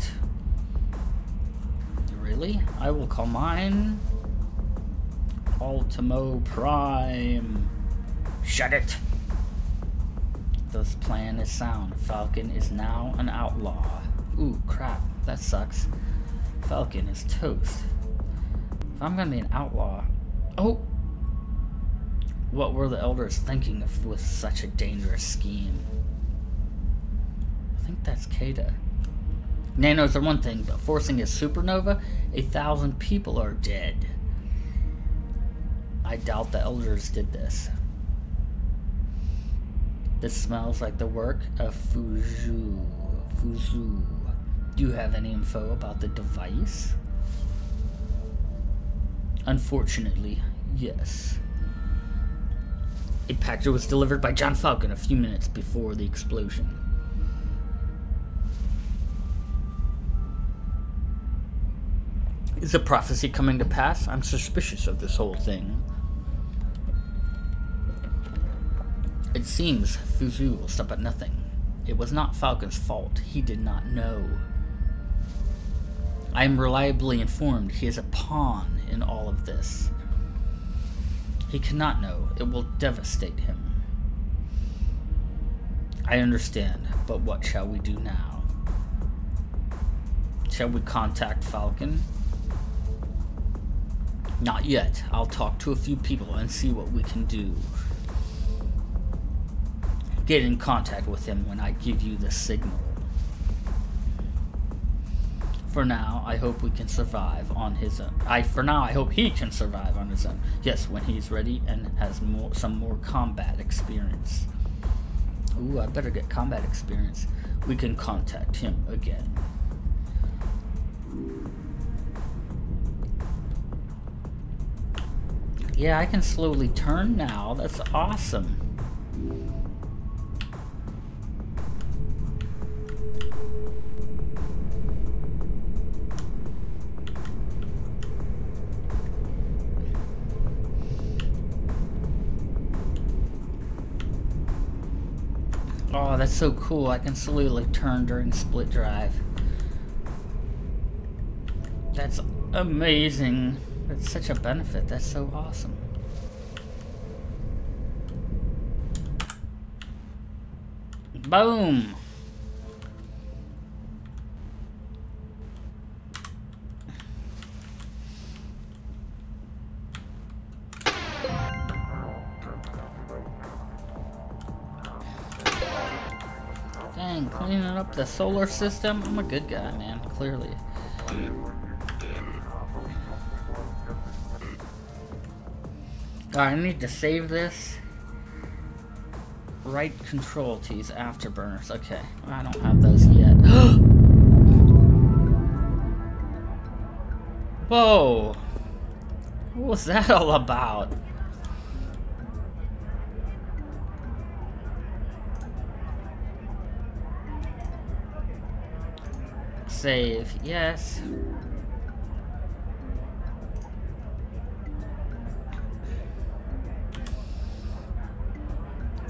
Really? I will call mine Ultimo Prime. Shut it. This plan is sound. Falcon is now an outlaw. Ooh, crap. That sucks. Falcon is toast. If I'm gonna be an outlaw. Oh! What were the elders thinking of with such a dangerous scheme? I think that's Kata. Nanos are one thing, but forcing a supernova, a thousand people are dead. I doubt the elders did this. This smells like the work of Fuzu. Fuzu. Do you have any info about the device? Unfortunately, yes. A package was delivered by John Falcon a few minutes before the explosion. Is a prophecy coming to pass? I'm suspicious of this whole thing. It seems Fuzu will stop at nothing. It was not Falcon's fault. He did not know. I am reliably informed he is a pawn in all of this. He cannot know. It will devastate him. I understand, but what shall we do now? Shall we contact Falcon? Not yet. I'll talk to a few people and see what we can do. Get in contact with him when I give you the signal. For now, I hope we can survive on his own. I for now I hope he can survive on his own. Yes, when he's ready and has more some more combat experience. Ooh, I better get combat experience. We can contact him again. Yeah, I can slowly turn now. That's awesome. Oh, that's so cool. I can slowly turn during split drive. That's amazing. That's such a benefit. That's so awesome. Boom. The solar system. I'm a good guy, man. Clearly. Alright, I need to save this. Right control to afterburners. Okay, I don't have those yet. Whoa! What was that all about? Save, yes.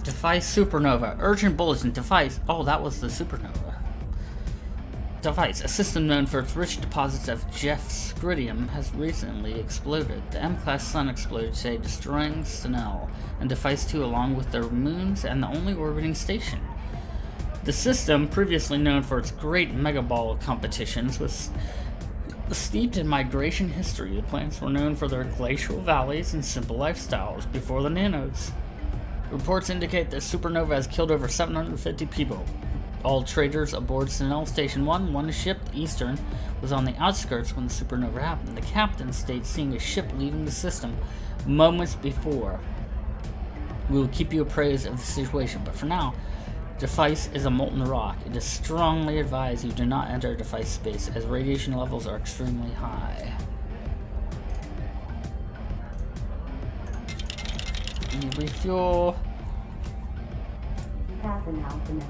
Device supernova. Urgent bulletin. Device. Oh, that was the supernova. Device. A system known for its rich deposits of Jeffscridium has recently exploded. The M-class sun exploded today, destroying Stenel and Device 2 along with their moons and the only orbiting station. The system, previously known for its great Mega Ball competitions, was steeped in migration history. The planets were known for their glacial valleys and simple lifestyles before the nanos. Reports indicate that supernova has killed over 750 people. All traders aboard Senel Station 1, one ship, Eastern, was on the outskirts when the supernova happened. The captain states seeing a ship leaving the system moments before. We will keep you appraised of the situation, but for now, Defice is a molten rock. It is strongly advised you do not enter Defice space as radiation levels are extremely high. Refuel. Path announcement.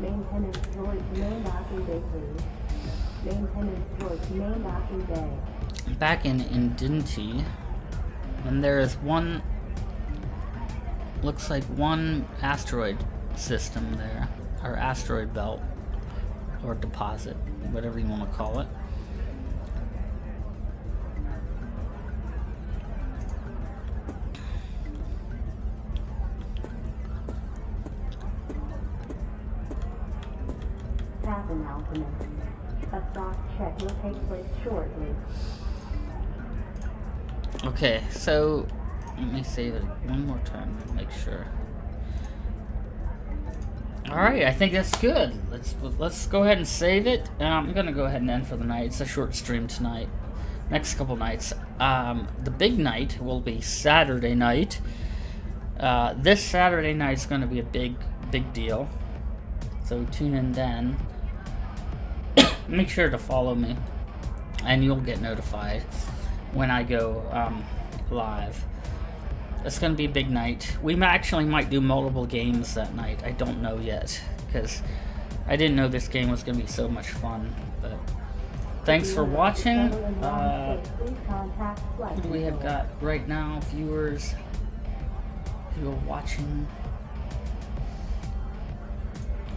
Maintenance towards main docking bay, please. Maintenance towards main docking bay. back in Indinty, and there is one, looks like one asteroid system there, or asteroid belt, or deposit, whatever you want to call it. Path announcement. A soft check will take place shortly. Okay, so let me save it one more time to make sure. All right, I think that's good. Let's let's go ahead and save it. Uh, I'm gonna go ahead and end for the night. It's a short stream tonight. Next couple nights. Um, the big night will be Saturday night. Uh, this Saturday night is gonna be a big big deal. So tune in then. Make sure to follow me, and you'll get notified when I go um, live. It's gonna be a big night. We actually might do multiple games that night. I don't know yet because I didn't know this game was gonna be so much fun. But thanks for watching. Uh, we have got right now? Viewers who are watching.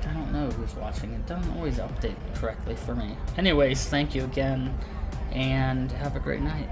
I don't know who's watching. It doesn't always update correctly for me. Anyways, thank you again, and have a great night.